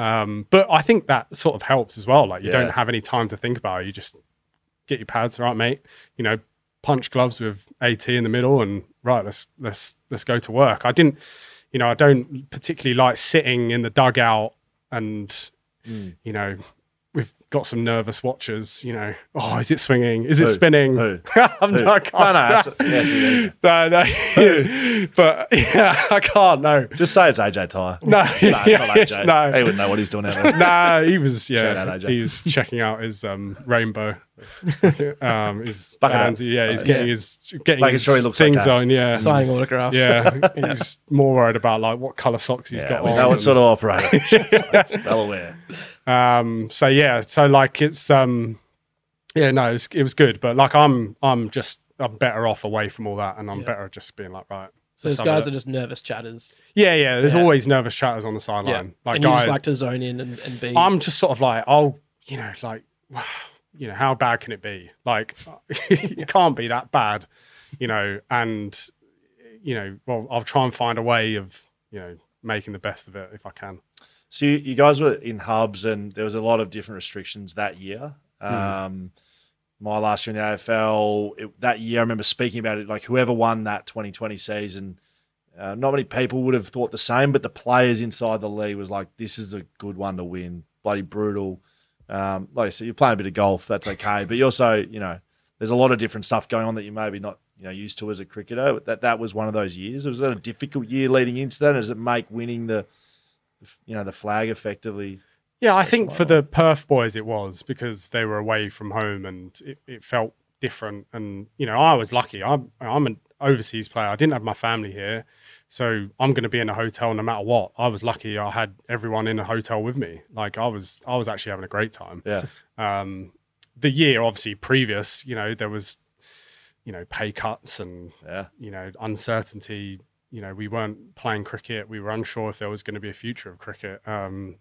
um, but I think that sort of helps as well. Like you Yeah. don't have any time to think about it. You just get your pads, right, mate? You know, punch gloves with AT in the middle, and right, let's let's let's go to work. I didn't, you know, I don't particularly like sitting in the dugout and Mm. you know, got some nervous watchers. You know, oh, is it swinging? Is it Who? spinning? Who? I'm Who? not, I No, no, can't. absolutely. Yes, no, no. but yeah, I can't. No, Just say it's AJ Tye. no, No, it's not yes, AJ. no. He wouldn't know what he's doing. Nah, he was yeah. out. He was checking out his um, rainbow. Um, his Bucket bands, hat. yeah, he's getting yeah. his getting Making his sure he looks things okay. on. Yeah, Signing autographs. yeah. He's more worried about like what color socks he's Yeah, got we on. know what and- sort of operator. well aware. um so yeah so like it's um yeah no it was, it was good but like i'm i'm just i'm better off away from all that and i'm Yeah. better just being like right So let's those guys are just nervous chatters. yeah yeah there's Yeah. always nervous chatters on the Yeah. sideline like and you guys just like to zone in and, and be. i'm just sort of like i'll you know like you know how bad can it be like it can't be that bad you know and you know well i'll try and find a way of you know making the best of it if i can So you, you guys were in hubs, and there was a lot of different restrictions that year. Hmm. Um, my last year in the AFL, it, that year I remember speaking about it. Like whoever won that 2020 season, uh, not many people would have thought the same, but the players inside the league was like, "This is a good one to win." Bloody brutal. Um, like I said, you're playing a bit of golf, that's okay, but you also, you know, there's a lot of different stuff going on that you maybe not, you know, used to as a cricketer. But that that was one of those years. It Was that a difficult year leading into that? Does it make winning the, you know, the flag effectively? Yeah, I think for the Perth boys it was because they were away from home and it, it felt different. And you know, I was lucky. I'm I'm an overseas player. I didn't have my family here, so I'm going to be in a hotel no matter what. I was lucky. I had everyone in a hotel with me. Like I was I was actually having a great time. Yeah. Um, the year obviously previous, you know, there was you know pay cuts and Yeah. you know uncertainty you know we weren't playing cricket we were unsure if there was going to be a future of cricket um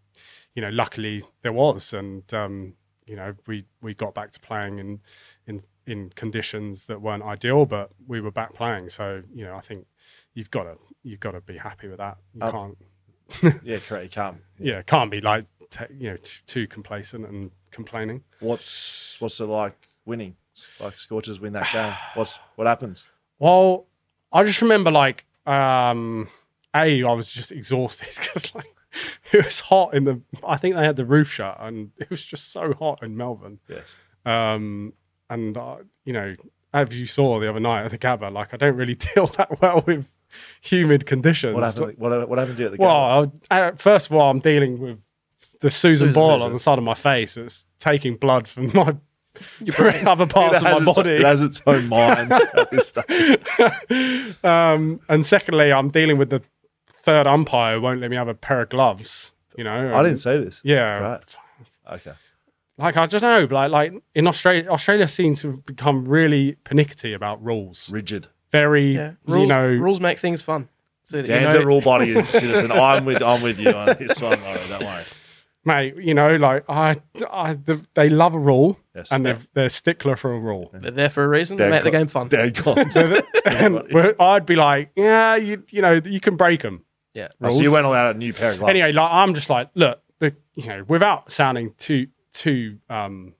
you know luckily there was and um you know we we got back to playing in in in conditions that weren't ideal but we were back playing so you know i think you've got to you've got to be happy with that you Um, can't Yeah, correct. You can't. yeah can't be like t- you know t- too complacent and complaining What's what's it like winning? Like Scorchers win that game. What's what happens? Well, I just remember like um a I was just exhausted because like it was hot in the I think they had the roof shut and it was just so hot in Melbourne. Yes. Um and uh, you know as you saw the other night at the Gabba, like I don't really deal that well with humid conditions. What happened? What, what happened to you at the Well, I, uh, first of all, I'm dealing with the Susan Susan. boil Susan. on the side of my face. It's taking blood from my other parts of my its- body. It has its own mind. at this stage. um, and secondly, I'm dealing with the third umpire won't let me have a pair of gloves. You know, I didn't say this. Yeah, Right. Okay. like I don't know, but like, like in Australia, Australia seems to have become really pernickety about rules. Rigid. Very, yeah. Rules, you know, rules make things fun. So, you Dan's know, a rule body citizen. I'm with I'm with you on this one, Laurie. Don't worry. mate. You know, like I, I the, they love a rule Yes. and they're they're stickler for a rule. They're there for a reason. They make the game fun. Dan cons. and I'd be like, yeah, you, you know, you can break them. Yeah. Oh, so you went all out a new pair of gloves. anyway, like I'm just like, look, the you know, without sounding too too um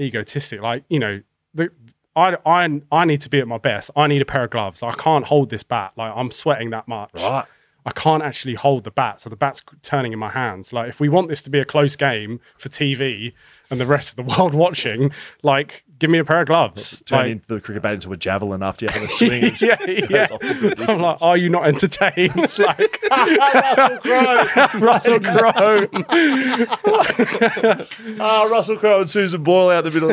egotistic, like you know, the I I I need to be at my best. I need a pair of gloves. I can't hold this bat. Like I'm sweating that much. Right. I can't actually hold the bat, so the bat's turning in my hands. Like, if we want this to be a close game for TV and the rest of the world watching, like, give me a pair of gloves. Turn Like, into the cricket bat into a javelin after you have a swing. and yeah, yeah. off into the I'm like, are you not entertained? like Russell Crowe. Russell Crowe. Ah, Russell Crowe and Susan Boyle out the middle.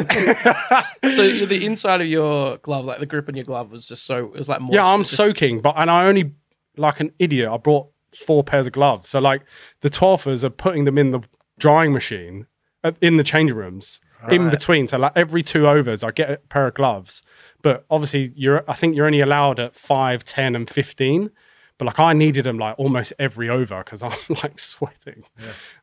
so the inside of your glove, like the grip on your glove, was just so it was like moist. yeah, I'm just- soaking, but and I only like an idiot. I brought four pairs of gloves, so like the twelfers are putting them in the drying machine uh, in the changing rooms in Right. between. So like every two overs, I get a pair of gloves. But obviously, you're I think you're only allowed at five, 10, and fifteen. But like I needed them like almost every over because I'm like sweating.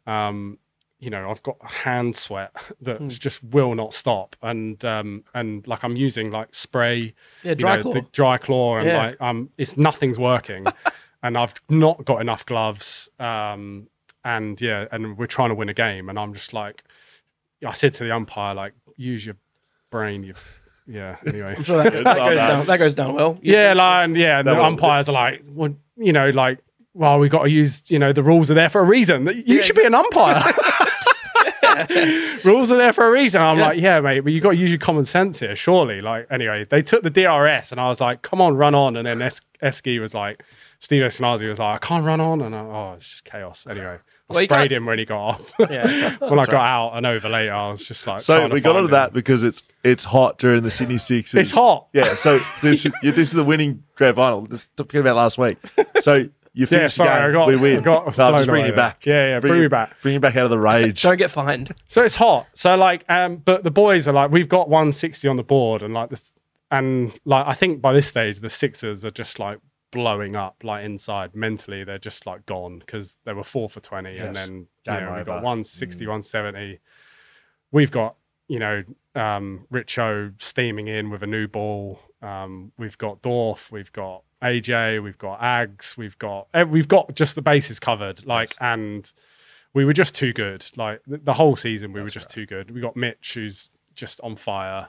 Um, you know, I've got hand sweat that Hmm. just will not stop, and um, and like I'm using like spray, Yeah, you dry know, claw. the dry claw, and Yeah. like um, it's nothing's working, and I've not got enough gloves, um, and yeah, and we're trying to win a game, and I'm just like, I said to the umpire, like, use your brain, you, yeah. Anyway, I'm sure that, that, Love goes down, that goes down well. yeah, like, and yeah, and That the will- umpires are like, well, you know, like, well, we've got to use, you know, the rules are there for a reason. You should be an umpire. rules are there for a reason. I'm Yeah. like, yeah, mate, but you got to use your common sense here, surely. Like, anyway, they took the DRS, and I was like, come on, run on. And then es- Esky was like, Steve Eskinazi was like, I can't run on, and I, oh, it's just chaos. Anyway, I Well, sprayed him when he got off. Yeah. when I got out and over later, I was just like, So trying to we got find onto that because it's it's hot during the Sydney Sixers. It's hot. Yeah. So this this is the winning grand final. Forget about last week. So you Yeah, finish sorry, the game. I got, we win. I got no, I'm just bringing away you back. Yeah, yeah, bring, me you- back. Bring you back out of the rage. Don't get fined. So it's hot. So like, um, but the boys are like, we've got 160 on the board, and like this, and like, I think by this stage, the Sixers are just like blowing up, like inside mentally, they're just like gone because they were four for 20, and Yes. then you know, we've got 160, Mm. 170. We've got you know um, Richo steaming in with a new ball. Um, we've got Dorf, we've got AJ, we've got Ags, we've got eh, we've got just the bases covered. Like and we were just too good. Like the, the whole season, we were That's just too good. We got Mitch, who's just on fire.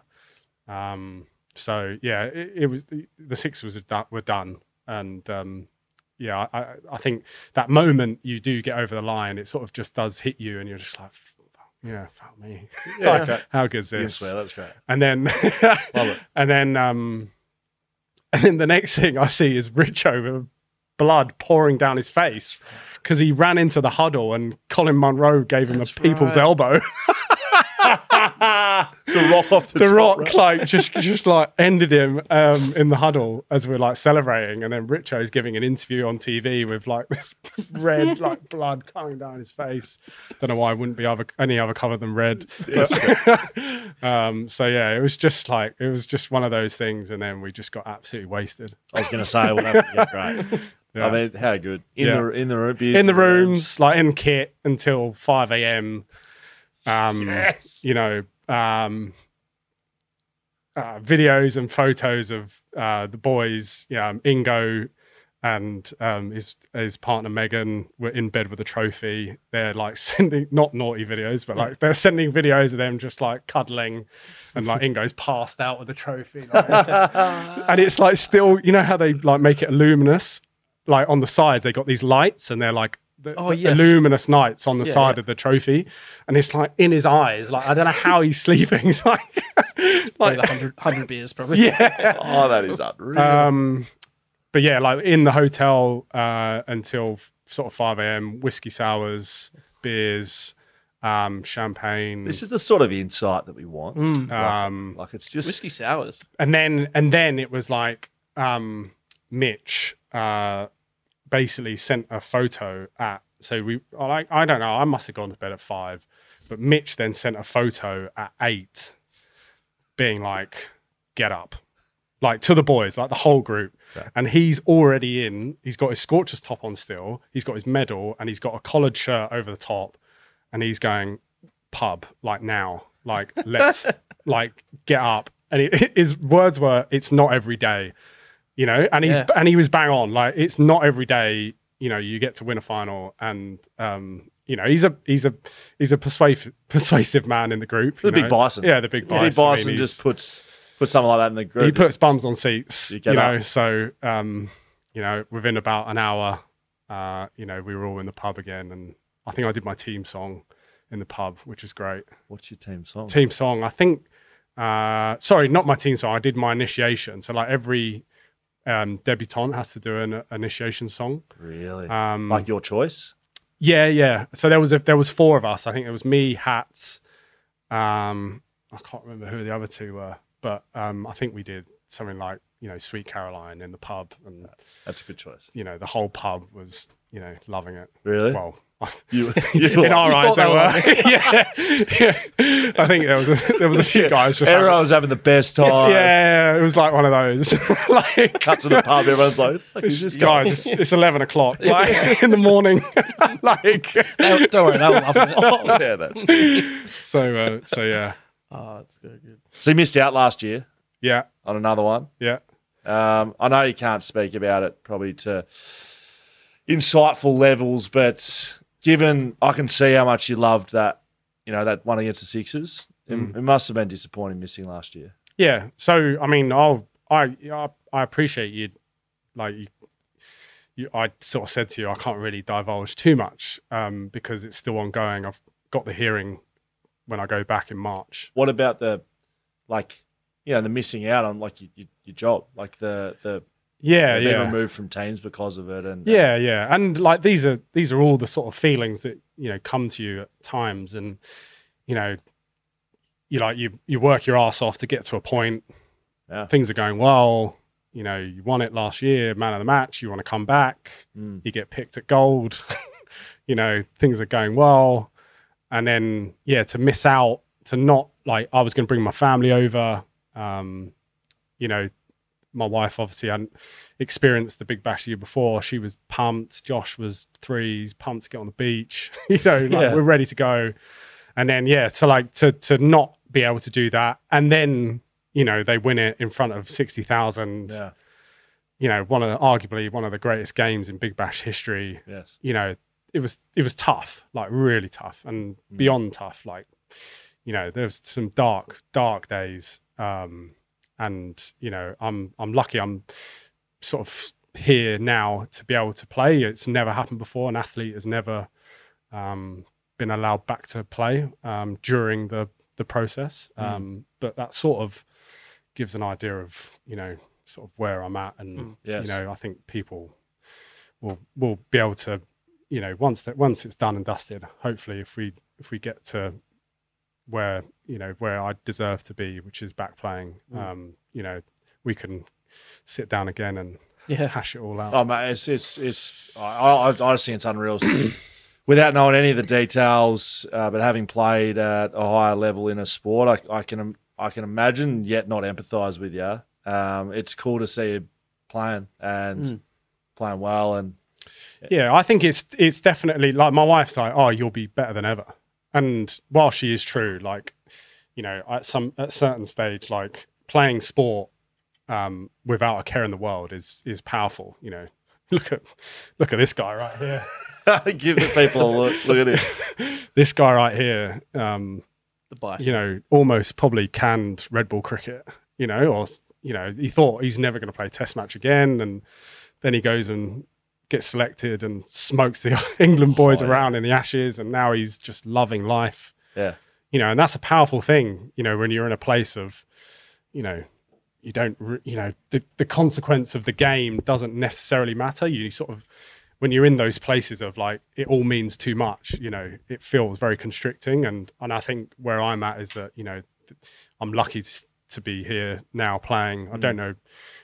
Um, so yeah, it, it was the six was were done, and um, yeah, I, I- think that moment you do get over the line, it sort of just does hit you, and you're just like, yeah, fuck me, Yeah, Like, how good's can this? swear, that's great. And then, and then, um, and then the next thing I see is Richo with blood pouring down his face because he ran into the huddle and Colin Munro gave him That's a people's right. elbow. the rock off the, the top, rock right? like just just like ended him um in the huddle as we're like celebrating and then Richo's giving an interview on TV with like this red like blood coming down his face don't know why I wouldn't be other any other color than red but, um so yeah it was just like it was just one of those things and then we just got absolutely wasted I was going to say, well, that yeah, great. Yeah. I mean, how good in Yeah. the in the room, in the rooms like in kit until 5 a.m um Yes. you know, um, uh, videos and photos of uh, the boys, yeah, um, Ingo and um, his his partner Megan were in bed with a trophy. They're like sending not naughty videos, but like they're sending videos of them just like cuddling, and like Ingo's passed out with the trophy, like, and it's like still, you know how they like make it luminous, like on the sides they got these lights, and they're like. The, Oh, the yes. luminous nights on the Yeah, side yeah. of the trophy, and it's like in his eyes. Like I don't know how he's sleeping. It's like, like the 100, 100 beers, probably. yeah. Oh, that is unreal. Um, but yeah, like in the hotel uh, until f- sort of five a.m. Whiskey sours, beers, um, champagne, this is the sort of insight that we want. Mm. Like, um, like it's just Whiskey sours. and then and then it was like um, Mitch uh, basically sent a photo at. So we I like I don't know. I must have gone to bed at five, but Mitch then sent a photo at eight, being like, "Get up." Like to the boys, like the whole group, Yeah. and he's already in. He's got his Scorchers top on still. He's got his medal, and he's got a collared shirt over the top, and he's going pub like now, like let's like get up. And he, his words were, "It's not every day," you know. And he's Yeah. and he was bang on. Like it's not every day, you know. You get to win a final, and um, you know he's a he's a he's a persuasive persuasive man in the group. the you big know. bison. Yeah, the big The bison. big bison I mean, just puts puts something like that in the group. he puts bums on seats. You You, know, up. so um, you know, within about an hour, uh, you know, we were all in the pub again, and I think I did my team song in the pub, which is great. What's your team song? Team song, I think. Uh, sorry, not my team song. I did my initiation. So like every um, debutant has to do an initiation song. Really? Um, like your choice? yeah, yeah. So there was a, there was four of us. I think there was me, Hats. Um, I can't remember who the other two were, but um, I think we did something like you know Sweet Caroline in the pub, and That's a good choice. you know the whole pub was you know loving it. Really? Well, you, you in our eyes, they were. yeah, yeah. I think there was a, there was a few guys just. Everyone having- was having the best time. yeah, it was like one of those. like Cut to the pub. Everyone's like, "Who the fuck is this guy?" guys, it's, it's eleven o'clock, like in the morning. like No, don't worry, love oh, yeah, that's good. so, uh, so yeah, Oh, that's good. good. So you missed out last year yeah, on another one. yeah. Um, I know you can't speak about it probably to insightful levels, but given I can see how much you loved that, you know, that one against the Sixers, it, Mm. it must have been disappointing missing last year. Yeah. So I mean, I'll I I, I appreciate you, like you, you. I sort of said to you, I can't really divulge too much um, because it's still ongoing. I've got the hearing when I go back in March. What about the, like, you know, the missing out on like your, your, your job, like the the Yeah, yeah, removed from teams because of it, and yeah, yeah. And like these are these are all the sort of feelings that you know come to you at times, and you know, you like you you work your ass off to get to a point. Yeah. Things are going well. You know, you won it last year, man of the match. You want to come back. Mm. you get picked at gold. you know, things are going well. And then, yeah, to miss out, to not like, I was going to bring my family over. Um, you know, my wife obviously hadn't experienced the Big Bash the year before. She was pumped. Josh was three. He's pumped to get on the beach. you know, like Yeah. we're ready to go. And then, yeah, to like to to not be able to do that, and then you know they win it in front of sixty thousand yeah, you know, one of the, arguably one of the greatest games in Big Bash history. yes, You know, it was it was tough, like really tough, and Mm. beyond tough. Like, you know, there was some dark, dark days. Um, and you know, I'm I'm lucky. I'm sort of here now to be able to play. It's never happened before. An athlete has never um, been allowed back to play um, during the the process. Mm. Um, but that sort of gives an idea of you know sort of where I'm at, and Mm. yes. you know I think people will will be able to you know once that once it's done and dusted. Hopefully, if we if we get to where you know where I deserve to be, which is back playing, Mm. um, you know we can sit down again and Yeah. hash it all out. Oh man, it's it's it's. I, I, I just think it's unreal. Without knowing any of the details, uh, but having played at a higher level in a sport, I, I can I can imagine yet not empathise with you. Um, it's cool to see you playing and Mm. playing well, and Yeah, I think it's it's definitely like my wife's like, oh, you'll be better than ever. And while she is true, like, you know, at some at certain stage, like playing sport um, without a care in the world is is powerful. You know, look at look at this guy right here. give the people a look. Look at it. this guy right here, um, The bias. you know, almost probably canned red ball cricket. You know, or you know, he thought he's never going to play a Test match again, and then he goes and gets selected and smokes the England boys Oh, yeah. around in the Ashes, and now he's just loving life. Yeah. You know, and that's a powerful thing. You know, when you're in a place of, you know, you don't, you know, the the consequence of the game doesn't necessarily matter. You sort of when you're in those places of like it all means too much you know it feels very constricting and and i think where i'm at is that you know i'm lucky to, to be here now playing i don't know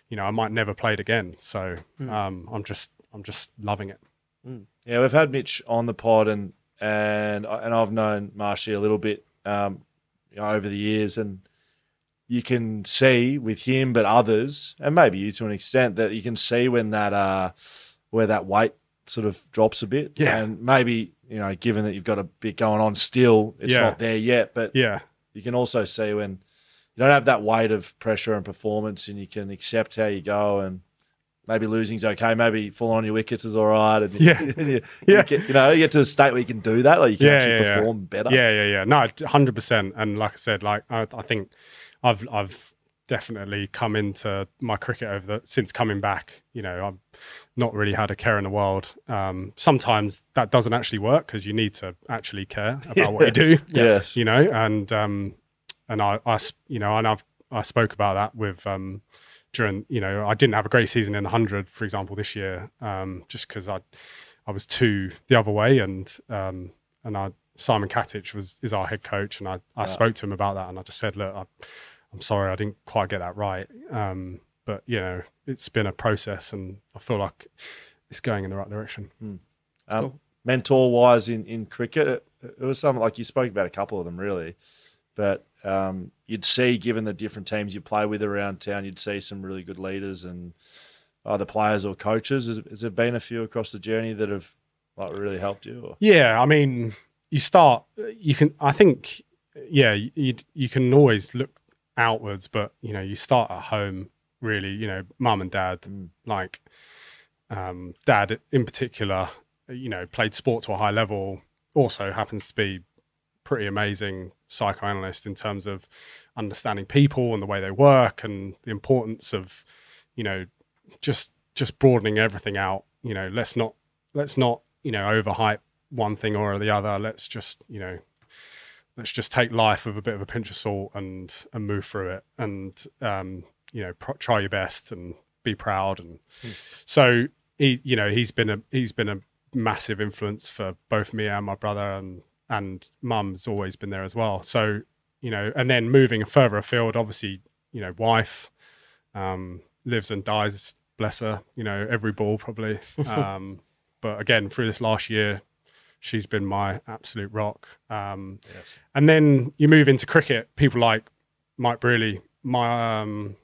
you know i might never play it again so Mm. um i'm just i'm just loving it Yeah, we've had Mitch on the pod, and and and I've known Marshy a little bit um, you know, over the years, and you can see with him, but others, and maybe you to an extent, that you can see when that uh, where that weight sort of drops a bit. Yeah. and maybe you know, given that you've got a bit going on still, it's Yeah. not there yet, but yeah you can also see when you don't have that weight of pressure and performance, and you can accept how you go and. Maybe losing's okay. Maybe falling on your wickets is all right. And Yeah. you, you Yeah. get, you know, you get to the state where you can do that, like you can Yeah, actually yeah, yeah. perform better. Yeah, yeah, yeah. No, hundred percent. And like I said, like I, I think I've I've definitely come into my cricket over the since coming back. You know, I've not really had a care in the world. Um, sometimes that doesn't actually work because you need to actually care about what you do. Yes. You know, and um, and I, I you know, and I've I spoke about that with um, during you know I didn't have a great season in the hundred, for example, this year, um, just because I I was too the other way, and um, and I Simon Katich was is our head coach, and I I spoke to him about that, and I just said, look, I, I'm sorry, I didn't quite get that right, um, but you know, it's been a process, and I feel like it's going in the right direction. Um, cool. Mentor wise in, in cricket, it, it was something like you spoke about a couple of them really, but um, you'd see, given the different teams you play with around town, you'd see some really good leaders and either players or coaches. Has, has there been a few across the journey that have like really helped you? Or? Yeah, I mean, you start. You can. I think. Yeah, you you can always look outwards, but you know, you start at home. Really, you know, mum and dad. Mm. Like, um, dad in particular. You know, played sport to a high level. Also happens to be pretty amazing psychoanalyst in terms of understanding people and the way they work and the importance of, you know, just just broadening everything out. You know, let's not let's not you know overhype one thing or the other. Let's just you know let's just take life with a bit of a pinch of salt and and move through it and um, you know try your best and be proud and so he you know he's been a he's been a massive influence for both me and my brother and and mum's always been there as well so you know and then moving further afield obviously you know wife um lives and dies bless her you know every ball probably um but again through this last year she's been my absolute rock um Yes. and then you move into cricket people like mike brearley my um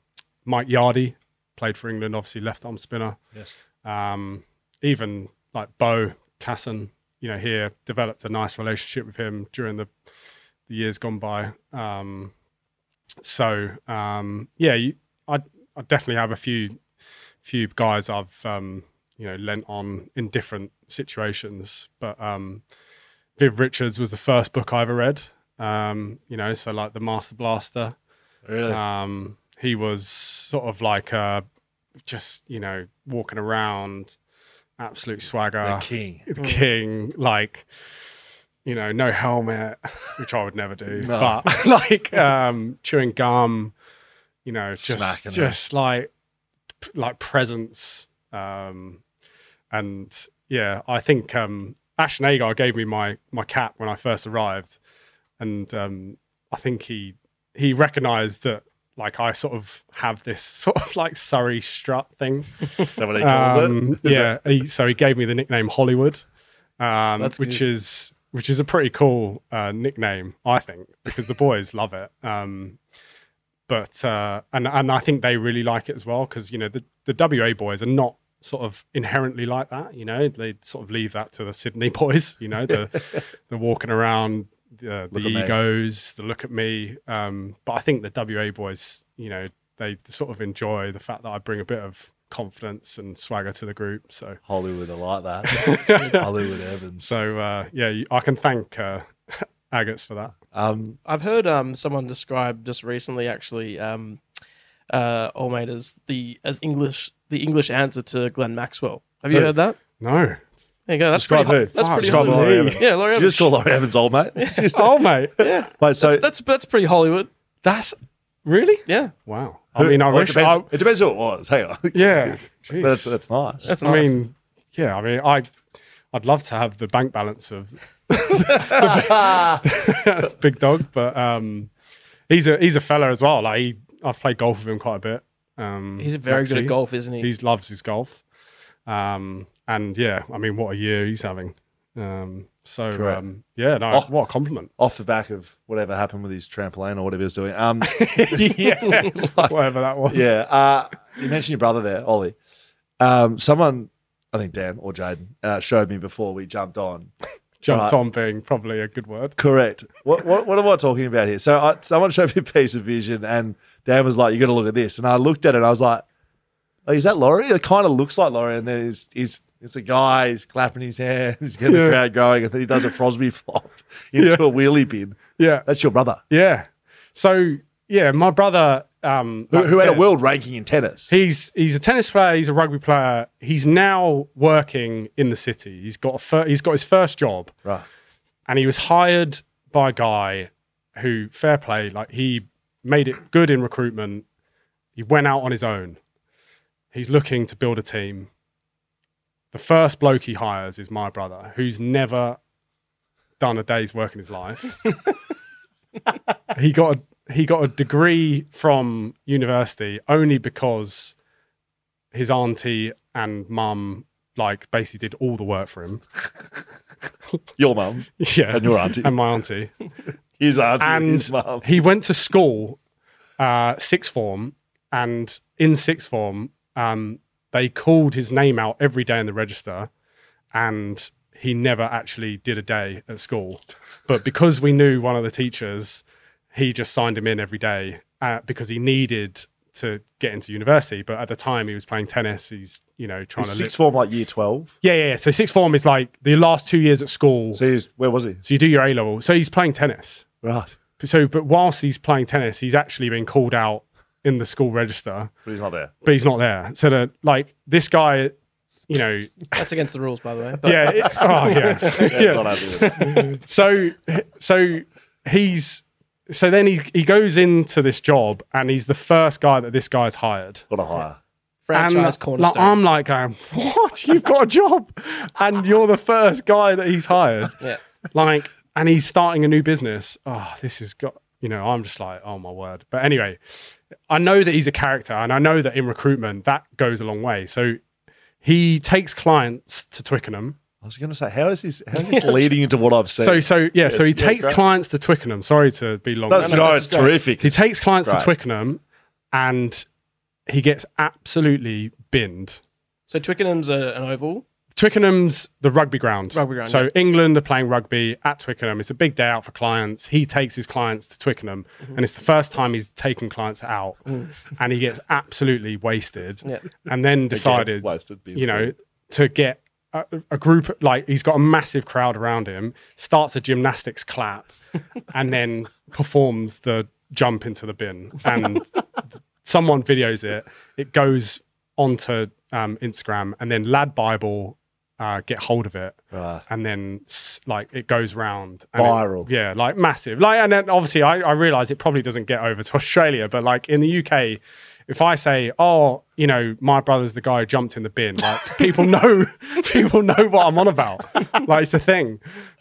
mike yardy played for england obviously left arm spinner Yes. um, even like Beau Casson, you know, here developed a nice relationship with him during the the years gone by. Um, so um, yeah, you, I I definitely have a few few guys I've um, you know lent on in different situations, but um, Viv Richards was the first book I ever read. Um, you know, so like the Master Blaster. Really? Um, he was sort of like uh, just you know walking around, absolute swagger, the king. the king, like you know, no helmet, which I would never do, No. but like um, chewing gum, you know, just Smacking it. just like like presence, um, and yeah, I think um, Ashton Agar gave me my my cap when I first arrived, and um, I think he he recognised that. Like I sort of have this sort of like Surrey strut thing, Is that what he calls um, it? Is yeah, he, so he gave me the nickname Hollywood, um, That's which good. is which is a pretty cool uh, nickname, I think, because the boys love it. Um, but uh, and and I think they really like it as well because you know the the WA boys are not sort of inherently like that. You know, they sort of leave that to the Sydney boys. You know, the the walking around. The, the at me. egos, the look at me, um, but I think the WA boys, you know, they sort of enjoy the fact that I bring a bit of confidence and swagger to the group. So, Hollywood, I like that. Hollywood Evans. so uh, yeah, I can thank uh, Agates for that. Um, I've heard um someone describe just recently actually um uh old mate as the as English the English answer to Glenn Maxwell. Have you Who? heard that? No, There you go. That's Describe pretty. who? That's pretty. Fuck. Describe Hollywood. Laurie Hollywood. Evans. Yeah, Laurie Did you Evans. just call Laurie Evans old mate? Just- oh mate, Yeah, Wait, so that's, that's that's pretty Hollywood. that's really Yeah, wow. I mean, I Well, it wish. depends, I, it depends who it was. Hang on. yeah, Jeez. that's that's nice. that's I nice. mean, yeah. I mean, I I'd love to have the bank balance of big dog, but um, he's a he's a fella as well. Like he, I've played golf with him quite a bit. Um, he's very good Maxi. at golf, isn't he? He loves his golf. Um, and yeah, I mean, what a year he's having. Um, so um, yeah, no, Oh. what a compliment. Off the back of whatever happened with his trampoline or whatever he was doing. Um, yeah, whatever that was. yeah. Uh, you mentioned your brother there, Ollie. Um, someone, I think Dan or Jaden, uh, showed me before we jumped on. jumped Right. on being probably a good word. Correct. What, what what am I talking about here? So I, someone showed me a piece of vision, and Dan was like, "You got to look at this." And I looked at it, and I was like, "Oh, is that Laurie?" It kind of looks like Laurie. And then he's, he's it's a guy. He's clapping his hands, he's getting the crowd going, and then he does a Fosbury flop into Yeah. a wheelie bin. Yeah, That's your brother. yeah. So yeah, my brother, um, Who, like who had a world ranking in tennis? He's he's a tennis player. He's a rugby player. He's now working in the city. He's got a fir- he's got his first job, right. and he was hired by a guy who fair play. Like he made it good in recruitment. He went out on his own. He's looking to build a team. The first bloke he hires is my brother, who's never done a day's work in his life. he got a, he got a degree from university only because his auntie and mum like basically did all the work for him. Your mum Yeah, and your auntie. and my auntie. his auntie and his mum. he went to school, uh, sixth form, and in sixth form, um, they called his name out every day in the register, and he never actually did a day at school. But because we knew one of the teachers, he just signed him in every day uh, because he needed to get into university. But at the time, he was playing tennis. He's you know trying to sixth form, like year 12. yeah, yeah, yeah. So sixth form is like the last two years at school. So he's, where was he? so you do your A level. So he's playing tennis Right. so but whilst he's playing tennis he's actually been called out in the school register But he's not there. but he's not there so that like this guy you know That's against the rules, by the way. But yeah it- oh yeah, Yeah, Yeah. not happening. so so he's so then he he goes into this job and he's the first guy that this guy's hired What a hire. franchise and like, cornerstone. I'm like going, what? You've got a job, and you're the first guy that he's hired. yeah. like and he's starting a new business oh this has got you know i'm just like oh my word but anyway i know that he's a character and i know that in recruitment that goes a long way so he takes clients to twickenham I was going to say, how is this? How is this leading into what I've said? so so yeah so he yeah, takes great. clients to twickenham sorry to be long That's, no, no, this it's great. terrific. he takes clients Right. to twickenham and he gets absolutely binned So Twickenham's a, an oval. Twickenham's the rugby ground. Rugby ground, So yeah. England are playing rugby at Twickenham. It's a big day out for clients. He takes his clients to Twickenham, Mm-hmm. and it's the first time he's taken clients out, Mm. and he gets absolutely wasted. Yeah. And then decided, wasted. you know, to get a, a group like he's got a massive crowd around him. Starts a gymnastics clap, and then performs the jump into the bin, and someone videos it. It goes onto um, Instagram, and then Lad Bible uh, get hold of it, Right. and then like it goes round and it- Viral. yeah, like massive. Like, and then obviously, I, I realize it probably doesn't get over to Australia, but like in the UK. If I say, "Oh, you know, my brother's the guy who jumped in the bin," like people know, people know what I'm on about. Like it's a thing.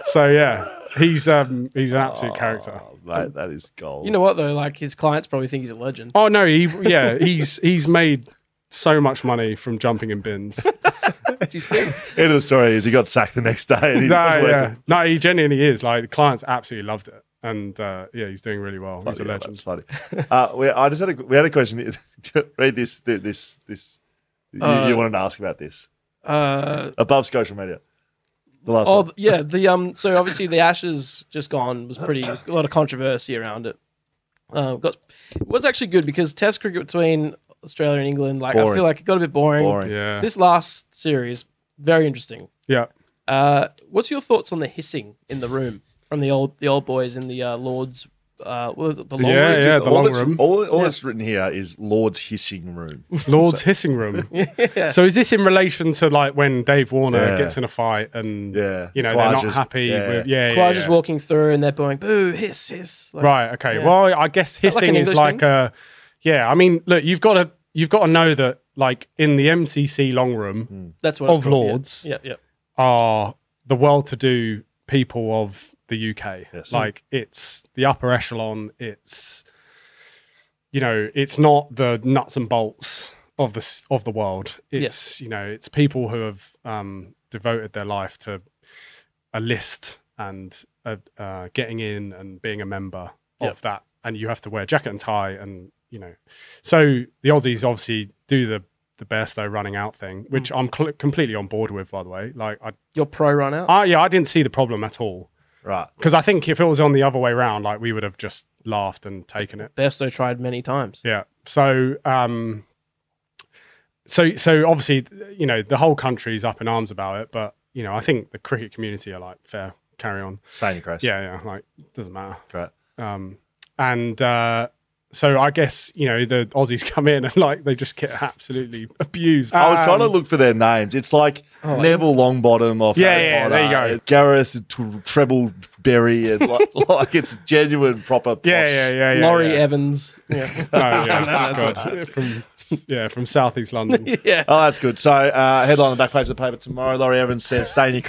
So yeah, he's um he's an absolute character. Oh, mate, that is gold. You know what though? Like his clients probably think he's a legend. Oh no, he yeah, he's he's made so much money from jumping in bins. That's his thing. End of the story is he got sacked the next day. And he no, yeah, no, he genuinely is. Like the clients absolutely loved it, and uh, yeah, he's doing really well. he's a Funny, yeah, legend. That's funny. Uh, we, I just had a we had a question. Read this. This. This. You, Uh, you wanted to ask about this Uh, above social media. The last oh one. yeah, the um. So obviously the Ashes just gone was pretty. There's a lot of controversy around it. Uh, got it was actually good because Test cricket between Australia and England, like I feel like it got a bit boring. Boring. Yeah, This last series, very interesting. yeah. Uh, what's your thoughts on the hissing in the room from the old the old boys in the uh, Lords? Uh, what the This Lords? Yeah, is just- yeah, the all long that's, room. All, all Yeah. that's written here is Lord's hissing room. Lord's hissing room. yeah. So is this in relation to like when Dave Warner Yeah. gets in a fight and Yeah. you know they're not happy yeah. with yeah, yeah, yeah. just walking through and they're going boo hiss hiss. Like, right? Okay. Yeah. Well, I guess that like hissing is like a yeah. I mean, look, you've got to you've got to know that like in the MCC long room That's what Of called, yeah. Lords. Yeah, yeah. are the well-to-do people of the UK. Yes. Like it's the upper echelon. It's you know, it's not the nuts and bolts of the of the world. It's you know, it's people who have um, devoted their life to a list and uh, uh, getting in and being a member Yep. of that. And you have to wear jacket and tie, and you know, so the Aussies obviously do the the Bairstow running out thing, which I'm cl- completely on board with. By the way, like I, Your pro run out. I yeah, I didn't see the problem at all Right. because I think if it was on the other way around, like we would have just laughed and taken it. Bairstow tried many times. Yeah. So, um, so, so obviously, you know, the whole country's up in arms about it, but you know, I think the cricket community are like, fair, carry on. Your crest. Yeah, yeah, like doesn't matter. Great. Um, and uh, so I guess you know the Aussies come in and like they just get absolutely abused. I was trying to Um, look for their names. It's like Neville Longbottom off Yeah, Harry yeah, Potter, there you go. Gareth T- Treble Berry, and like, like it's genuine proper. Posh. Yeah, yeah, yeah, yeah. Laurie yeah. Evans. Yeah. Oh, yeah, That's God. from yeah from southeast London. yeah. Oh, that's good. So, uh, headline on the back page of the paper tomorrow. Laurie Evans says, "Stay in your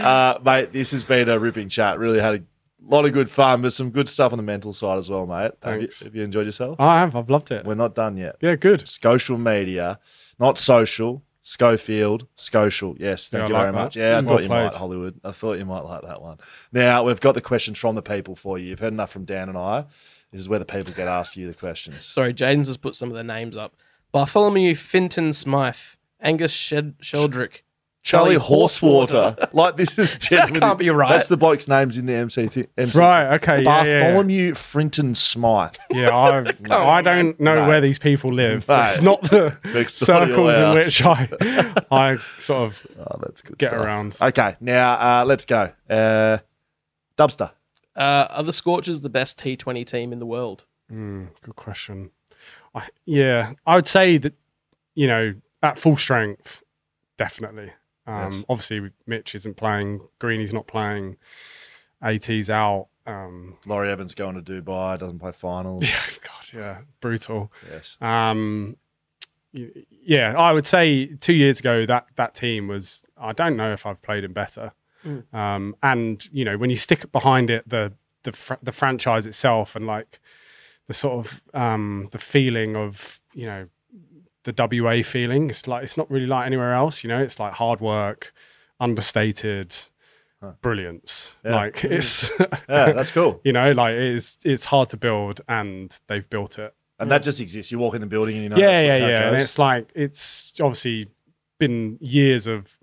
uh, mate, this has been a ripping chat. Really had a lot of good fun, but some good stuff on the mental side as well, mate. Have you, Thanks. have you enjoyed yourself? I have. I've loved it. We're not done yet. Yeah, good. Social media, not social. Schofield, Scotial. Yes, thank Yeah, you like very that. much. Yeah, I Well thought you played. might, Hollywood. I thought you might like that one. Now, we've got the questions from the people for you. You've heard enough from Dan and I. This is where the people get asked you the questions. Sorry, Jaden's just put some of the names up. Bartholomew Finton Smythe, Angus Shed- Sheldrick, Charlie Charlie Horsewater. like, this is genuinely. can't be right. That's the bloke's names in the MC. Thi- MC Right. Okay. Yeah. Yeah. yeah. Bartholomew Frinton Smythe. Yeah, I, I don't know No. where these people live. No. It's not the Next door to your circles in which I I sort of Oh, that's good get stuff. around. Okay, now uh, let's go. Uh, Dubster. Uh, are the Scorchers the best T20 team in the world? Mm, good question. I, yeah, I would say that you know at full strength, definitely. Um, Yes. Obviously, Mitch isn't playing. Greeny's not playing. AT's out. Um, Laurie Evans going to Dubai, doesn't play finals. God, yeah, brutal. yes. Um, yeah, I would say two years ago that that team was. I don't know if I've played him better. Mm. Um, and you know when you stick behind it, the the fr- the franchise itself, and like the sort of um, the feeling of you know the WA feeling. It's like it's not really like anywhere else. You know, it's like hard work, understated, Huh. brilliance. Yeah. Like hmm. it's Yeah, that's cool. you know like it's it's hard to build, and they've built it And that just exists. You walk in the building and you know. yeah, yeah, yeah. And it's like it's obviously been years of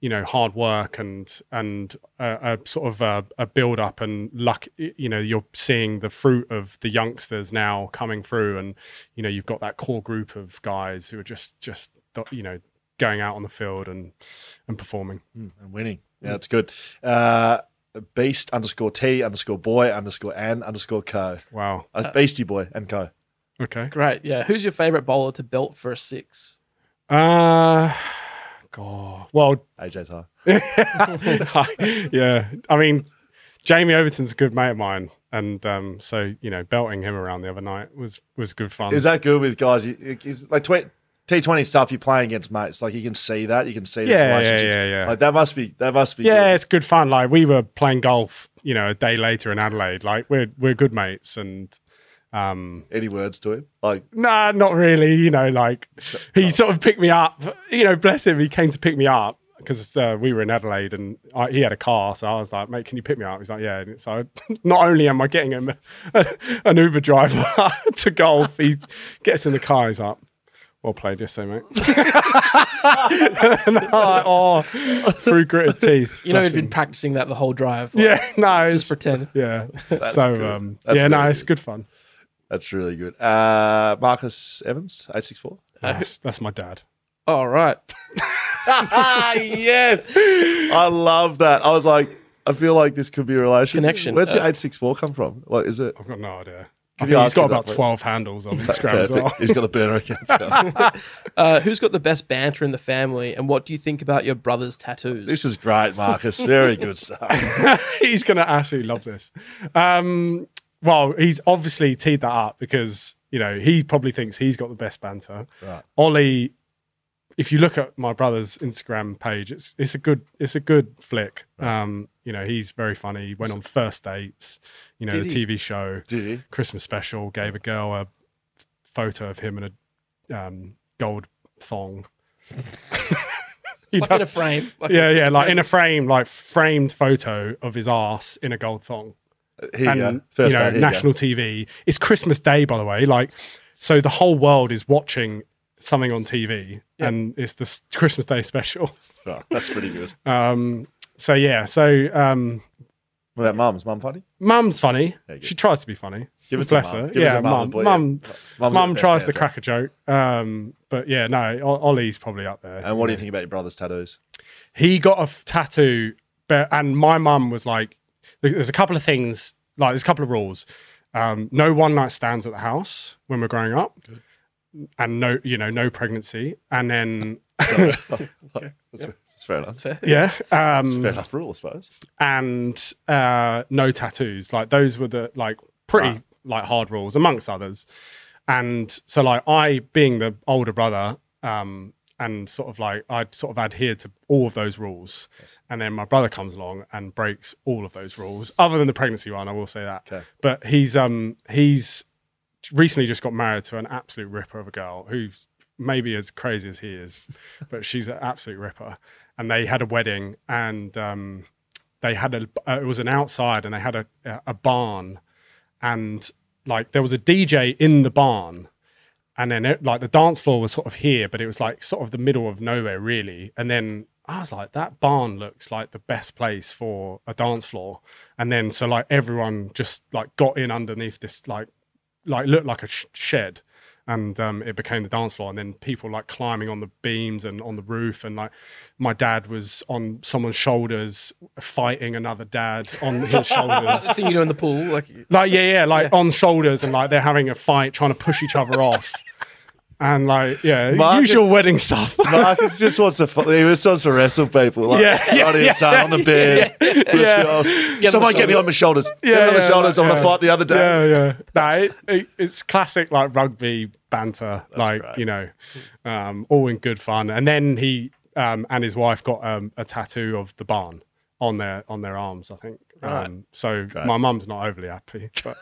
you know hard work and and a, a sort of a, a build up and luck. You know, you're seeing the fruit of the youngsters now coming through, and you know you've got that core group of guys who are just just you know going out on the field and and performing. Mm, and winning. Yeah, that's good. Uh, Beast underscore T underscore boy underscore and underscore co. Wow. Uh, Beastie boy and co. Okay. Great. Yeah. Who's your favorite bowler to belt for a six? Uh, God. Well, AJ's high. yeah, I mean, Jamie Overton's a good mate of mine, and um, so you know, belting him around the other night was was good fun. Is that good with guys? Is, like T Twenty stuff, you're playing against mates. Like you can see that. You can see yeah, yeah, yeah, yeah. Like that must be that must be. yeah, good. it's good fun. Like we were playing golf, you know, a day later in Adelaide. Like we're we're good mates, and um, Any words to him? Like nah, not really. You know, like he sort of picked me up. You know, bless him, he came to pick me up because uh, we were in Adelaide and I, he had a car. So I was like, mate, can you pick me up? He's like, yeah. And so not only am I getting him an Uber driver to golf, he gets in the car. He's like, well played yesterday, mate. and I'm like, oh, through gritted teeth. You know, Bless you've been practicing that the whole drive. Like, yeah, no, Just pretend. yeah. That's so, um, That's yeah, no, it's good fun. That's really good. Uh, Marcus Evans, eight six four. That's, that's my dad. All right. yes, I love that. I was like, I feel like this could be a relation Connection. Where's the Uh, eight six four come from? What is it? I've got no idea. I Can you think he's ask got him that, about please? 12 handles on Instagram as well. Perfect. He's got the burner accounts. going. Uh, who's got the best banter in the family, and what do you think about your brother's tattoos? this is great, Marcus. Very good stuff. he's going to absolutely love this. Um, well, he's obviously teed that up because, you know, he probably thinks he's got the best banter. Right. Ollie, if you look at my brother's Instagram page, it's it's a good it's a good flick. Um, you know, he's very funny. He went on first dates, you know, Did the he? TV show, Did he? Christmas special, gave a girl a photo of him in a um, gold thong. He like in a frame. Like yeah, yeah, like in a frame, like framed photo of his ass in a gold thong. Here and go. First you know, day, national TV. It's Christmas Day, by the way. Like, so the whole world is watching something on TV, Yeah. and it's the Christmas Day special. Right, that's pretty good. Um, so yeah, so um, What about mum's? Mum funny? Mum's funny. There you go. She tries to be funny. Give it Bless to her. Give yeah, mum, mum, mum, mum's got mum the tries to crack a joke. Um, but yeah, no, Ollie's probably up there. And what do you think about your brother's tattoos? he got a f- tattoo but and my mum was like there's a couple of things like there's a couple of rules Um, no one night stands at the house when we're growing up, and no, you know, no pregnancy, and then So, that's, that's fair enough. Fair. yeah, um, fair enough rule, I suppose. and uh, no tattoos. Like those were the like pretty Right. like hard rules amongst others. And so like I being the older brother, um, and sort of like I'd sort of adhered to all of those rules. And then my brother comes along and breaks all of those rules, other than the pregnancy one, I will say that. Okay. But he's um he's recently just got married to an absolute ripper of a girl who's maybe as crazy as he is, but she's an absolute ripper. And they had a wedding and um they had a uh, it was an outside and they had a a barn and like there was a DJ in the barn and then it, like the dance floor was sort of here but it was like sort of the middle of nowhere really. And then I was like that barn looks like the best place for a dance floor. And then so like everyone just like got in underneath this like like looked like a sh- shed and um, it became the dance floor. And then people like climbing on the beams and on the roof. And like my dad was on someone's shoulders fighting another dad on his shoulders. The thing you do in the pool, like like yeah yeah like on shoulders. And like they're having a fight trying to push each other off and like yeah Marcus- usual wedding stuff Marcus just wants to. He just wants to wrestle people. Like, Yeah, yeah, yeah, son on the bed. Yeah. Get Someone get me on my shoulders. yeah, get me on the yeah, shoulders. I want to yeah. fight the other day. Yeah, yeah. Nah, it, it, it's classic like rugby banter, like great. you know, um, all in good fun. And then he um, and his wife got um, a tattoo of the barn on their on their arms. I think. Right. Um, so Great. my mum's not overly happy, but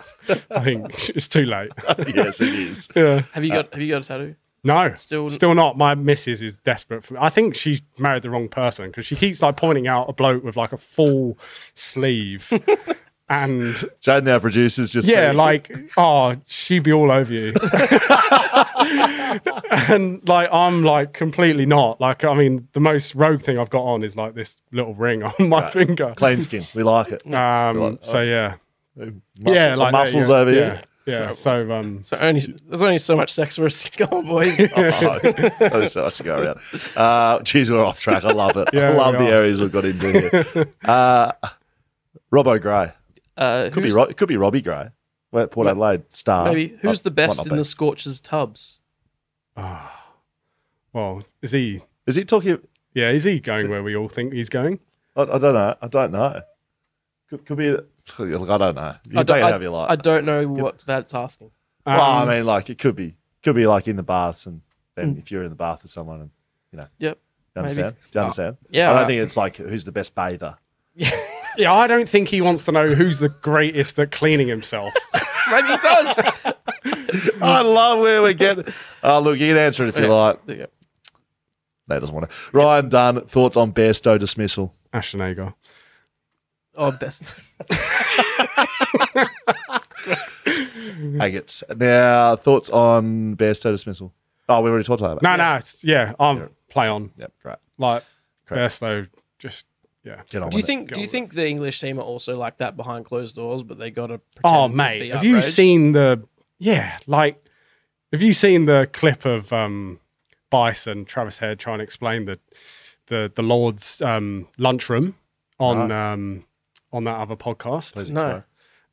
I think it's too late. yes, it is. yeah. have you got have you got a tattoo? No, Still- still not. My missus is desperate for me. I think she married the wrong person because she keeps like pointing out a bloke with like a full sleeve. And Jaden, our producers, just yeah, like, oh, she'd be all over you. and like, I'm like completely not. Like, I mean, the most rogue thing I've got on is like this little ring on my finger. clean skin. We like it. Um, so yeah, Muscle, yeah, like there you muscles go. over yeah. here. Yeah, so um, So only there's only so much sex for us to go on, boys. Oh, so, so much to go around. Uh, geez, we're off track. I love it. Yeah, I love the are. areas we've got into here. Uh, Robbo Gray. Uh, Could be, who's- Ro- it could be Robbie Gray. Well, Port Adelaide star. maybe who's the best in be. the Scorchers tubs? ah, well, is he? Is he talking? Yeah, is he going where we all think he's going? I, I don't know. I don't know. Could, could be. I don't know. You I don't, take it I- however you like. I don't know what that's asking. well, I Um, mean, like it could be. Could be like in the baths, and then if you're in the bath with someone, and you know, Yep. you Maybe. understand? Do you understand? Yeah, I don't I- think it's like who's the best bather. yeah, I don't think he wants to know who's the greatest at cleaning himself. Maybe he does. I love where we get. Oh, look, you can answer it if you Yeah. like. There you. No, doesn't want to. Ryan Dunn, thoughts on Bairstow dismissal? Ashton Agar. Oh, best. Agates. Now, thoughts on Bairstow dismissal? Oh, we already talked about that. No, no, it's, yeah, I'm play on. Yep, right. Like Correct. best though, just yeah. Do you think? Do you Go think the English team are also like that behind closed doors, but they got to? Oh mate, have you seen the yeah, like have you seen the clip of um Bison, Travis Head trying to explain the the the Lord's um lunchroom on um on that other podcast? Please No. explain.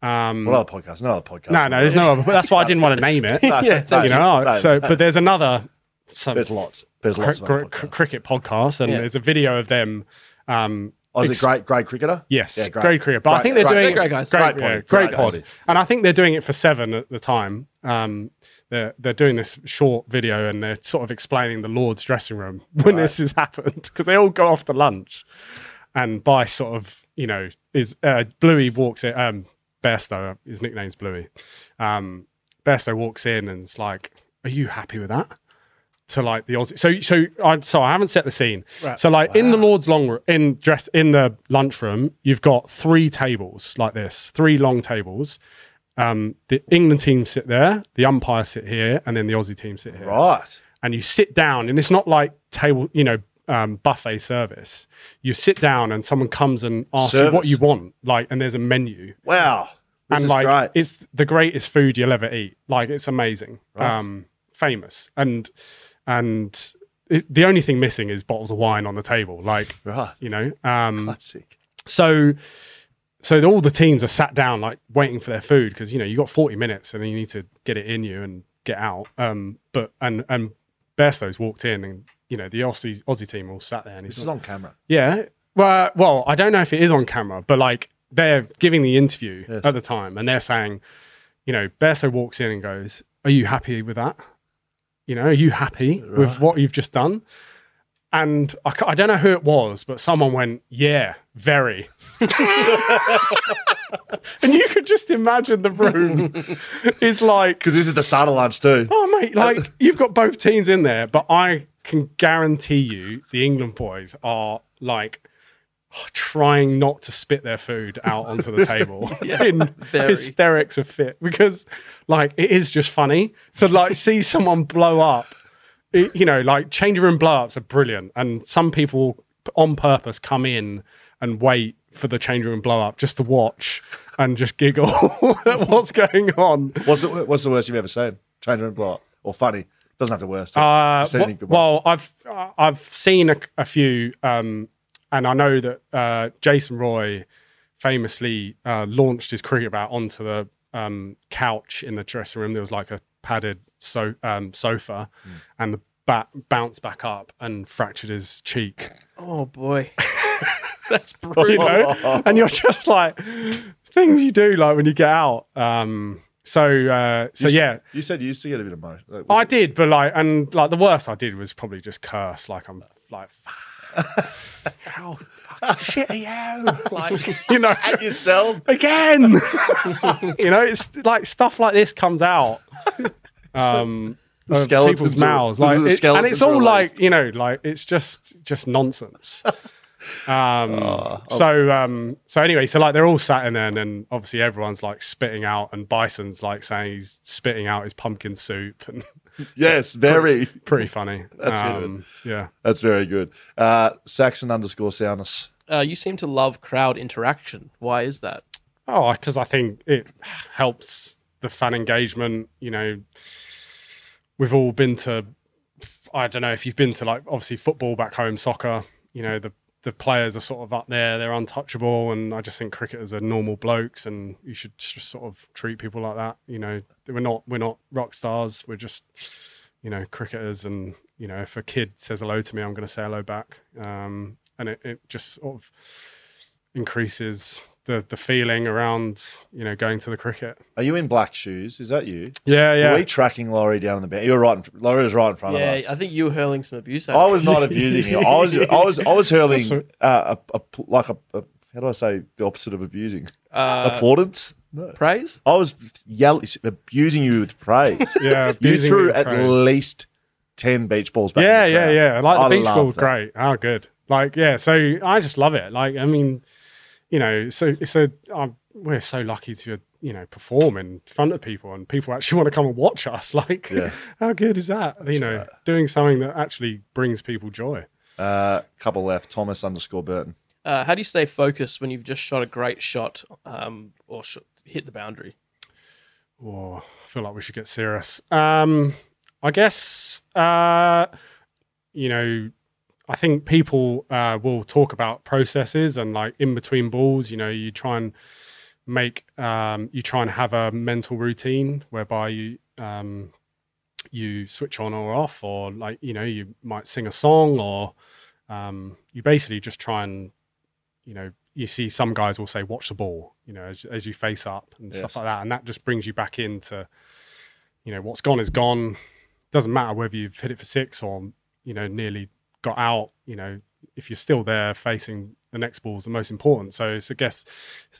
Um What other podcast? No other podcast. no, no, there's no other that's why I didn't want to name it. No, Yeah, no, you know, no, so no. but there's another some there's lots. There's lots of cr- other cr- podcasts. cricket podcast and Yeah. there's a video of them um Oh, is it great, great cricketer? Yes, Yeah, great. great career. But I think they're great- doing great it- guys. Great, Great yeah, great great body. And I think they're doing it for seven at the time. Um, they're they're doing this short video and they're sort of explaining the Lord's dressing room when this has happened because they all go off to lunch, and by sort of you know is uh, Bluey walks in. Um, Bairstow, his nickname's Bluey. Um, Bairstow walks in and it's like, "Are you happy with that?" To like the Aussie. So so I so I haven't set the scene. Right. So like in the Lord's long room, in dress in the lunchroom, you've got three tables like this, three long tables. Um, the England team sit there, the umpire sit here, and then the Aussie team sit here. Right. And you sit down, and it's not like table, you know, um, buffet service. You sit down, and someone comes and asks you what you want, like, and there's a menu, Wow. This and is like great. it's the greatest food you'll ever eat. Like it's amazing, um, famous, and and it, the only thing missing is bottles of wine on the table. Like Right. you know, um, Classic. so so all the teams are sat down like waiting for their food because you know you got 40 minutes and you need to get it in you and get out. Um, but and and Bairstow's walked in and you know the Aussie Aussie team all sat there and This he's is on camera. yeah. Well, well, I don't know if it is on camera, but like they're giving the interview Yes. at the time and they're saying, you know, Bairstow walks in and goes, "Are you happy with that? You know, are you happy with what you've just done?" And I, I don't know who it was, but someone went, "Yeah, very." and you could just imagine the room is like Because this is the lunch too. Oh mate, uh, like you've got both teams in there, but I can guarantee you the England boys are like trying not to spit their food out onto the table in very. hysterics of fit because like it is just funny to like see someone blow up. It- you know, like changing room blow ups are brilliant, and some people on purpose come in and wait for the change room blow up just to watch and just giggle at what's going on. What's the, what's the worst you've ever seen? Change room block or funny? Doesn't have the worst. Uh, Seen wh- any good ones? well, I've uh, I've seen a, a few, um, and I know that uh, Jason Roy famously uh, launched his cricket bat onto the um, couch in the dressing room. There was like a padded so um, sofa, Hmm. and the bat bounced back up and fractured his cheek. Oh boy, that's You brutal. know, and you're just like things you do like when you get out. Um, so uh, so You s- yeah, You said you used to get a bit emotional. Like, was I it- did, but like, and like the worst I did was probably just curse. Like I'm like, how shit are you? Like, you know, At yourself. again. you know, it's like stuff like this comes out. Um, The skeletons people's mouths, like, it- and it's all like you know, like it's just just nonsense. Um, Oh, so um, so anyway, so like they're all sat in there, and then obviously everyone's like spitting out, and Bison's like saying he's spitting out his pumpkin soup, and Yes, very. pretty funny. That's good. um, yeah. That's very good. Uh, Saxon underscore soundness. Uh, you seem to love crowd interaction. Why is that? Oh, because I think it helps the fan engagement. You know, we've all been to. I don't know if you've been to like obviously football back home, soccer. You know the the players are sort of up there; they're untouchable, and I just think cricketers are normal blokes, and you should just sort of treat people like that. You know, we're not we're not rock stars. We're just you know cricketers, and you know if a kid says hello to me, I'm going to say hello back, um, and it, it just sort of increases the the feeling around you know going to the cricket. Are you in black shoes? Is that you? Yeah, Are yeah. we tracking Laurie down on the bench? You were right. In, Laurie was right in front yeah, of us. I think you were hurling some abuse. At I was not abusing you. I was. I was. I was hurling uh, a, a, like a, a. How do I say the opposite of abusing? uh, Applaudance. No. praise. I was yelling, abusing you with praise. Yeah, you abusing threw with at praise. least ten beach balls back. yeah, in the yeah, yeah. Like the I beach love ball, that. great. Oh, good. Like, yeah. So I just love it. Like, I mean, you know, so it's a. Um, we're so lucky to, you know, perform in front of people, and people actually want to come and watch us. Like, Yeah. how good is that? you know, right. doing something that actually brings people joy. Uh, couple left. Thomas underscore Burton. Uh, how do you stay focused when you've just shot a great shot um, or sh- hit the boundary? Oh, I feel like we should get serious. Um, I guess uh, you know, I think people uh, will talk about processes and like in between balls. You know, you try and make um, you try and have a mental routine whereby you um, you switch on or off, or like you know, you might sing a song, or um, you basically just try and you know you see some guys will say watch the ball you know as, as you face up and Yes. stuff like that and that just brings you back into you know what's gone is gone doesn't matter whether you've hit it for six or you know nearly got out you know if you're still there facing the next ball is the most important so it's, i guess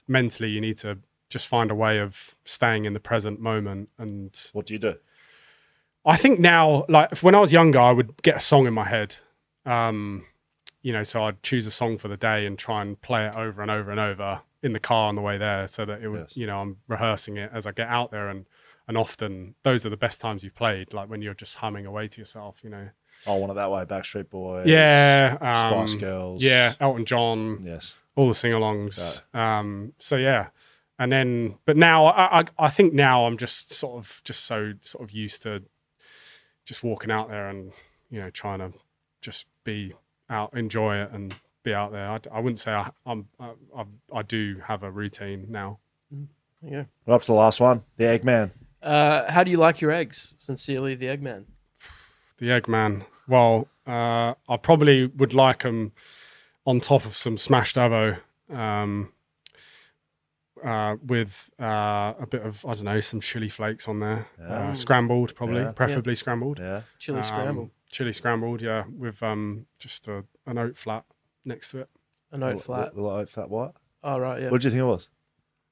mentally you need to just find a way of staying in the present moment and What do you do? I think now, like when I was younger, I would get a song in my head. Um, you know, so I'd choose a song for the day and try and play it over and over and over in the car on the way there, so that it would, Yes. you know, I'm rehearsing it as I get out there, and and often those are the best times you've played, like when you're just humming away to yourself, you know. I want it that way. Backstreet Boys. Yeah, um, Spice Girls. Yeah, Elton John, Yes. all the sing-alongs. Um, so yeah, and then, but now I, I, I think now I'm just sort of just so sort of used to just walking out there and you know trying to just be out, enjoy it, and be out there. I, I wouldn't say I, I'm I, I, I do have a routine now. Yeah. We're up to the last one. The Eggman. Uh, how do you like your eggs? Sincerely, the Eggman. The Eggman. Well, uh, I probably would like them on top of some smashed avo, um, uh, with uh, a bit of I don't know some chili flakes on there, Yeah. uh, scrambled probably, Yeah. preferably scrambled. Yeah. Chili Um, scramble. Chili scrambled, yeah, with um, just a, an oat flat next to it. An oat flat. Little oat flat white. Oh right, yeah. What do you think it was?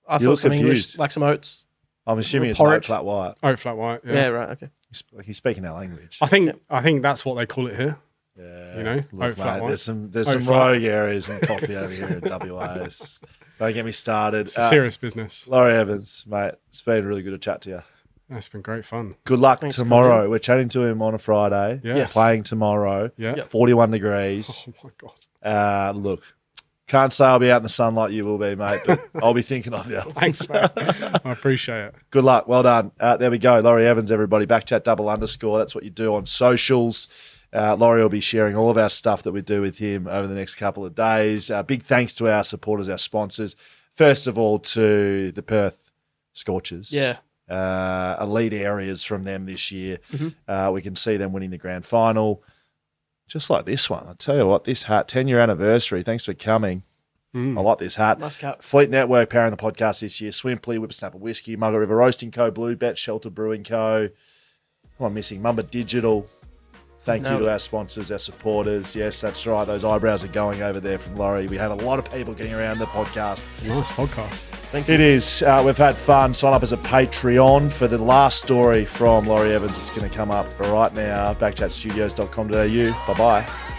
I you thought look some English, like some oats. I'm assuming it's Porridge. oat flat white. Oat flat white. Yeah, Yeah. right. Okay. He's, he's speaking our language. I think Yeah. I think that's what they call it here. Yeah, You know, look, oat flat mate, white. there's some there's Oat some flat. rogue areas in coffee over here at WAS. Don't get me started. It's a Uh, serious business. Laurie Evans, mate, it's been really good to chat to you. It's been great fun. Good luck Thanks, tomorrow. We're chatting to him on a Friday. Yeah. Yes. Playing tomorrow. Yeah. Yep. 41 degrees. Oh my god. Uh, look, can't say I'll be out in the sun like you will be, mate, but I'll be thinking of you. Thanks, mate. I appreciate it. Good luck. Well done. Uh, there we go. Laurie Evans, everybody. Backchat double underscore. That's what you do on socials. Uh, Laurie will be sharing all of our stuff that we do with him over the next couple of days. Uh, big thanks to our supporters, our sponsors. First of all, to the Perth Scorchers. Yeah. Uh, elite areas from them this year. Mhm. Uh, we can see them winning the grand final. Just like this one. I tell you what, this hat, 10 year anniversary. Thanks for coming. Mm. I like this hat. Nice cap. Fleet Network powering the podcast this year. Swimply, Whippersnapper Whiskey, Margaret River Roasting Co., BlueBet, Shelter Brewing Co. What am I missing? Mumba Digital. Thank you to our sponsors, our supporters. Yes, that's right. Those eyebrows are going over there from Laurie. We have a lot of people getting around the podcast. Nice podcast. Thank you. It is. Uh, we've had fun. Sign up as a Patreon for the last story from Laurie Evans. It's going to come up right now. Backchatstudios.com.au. Bye bye.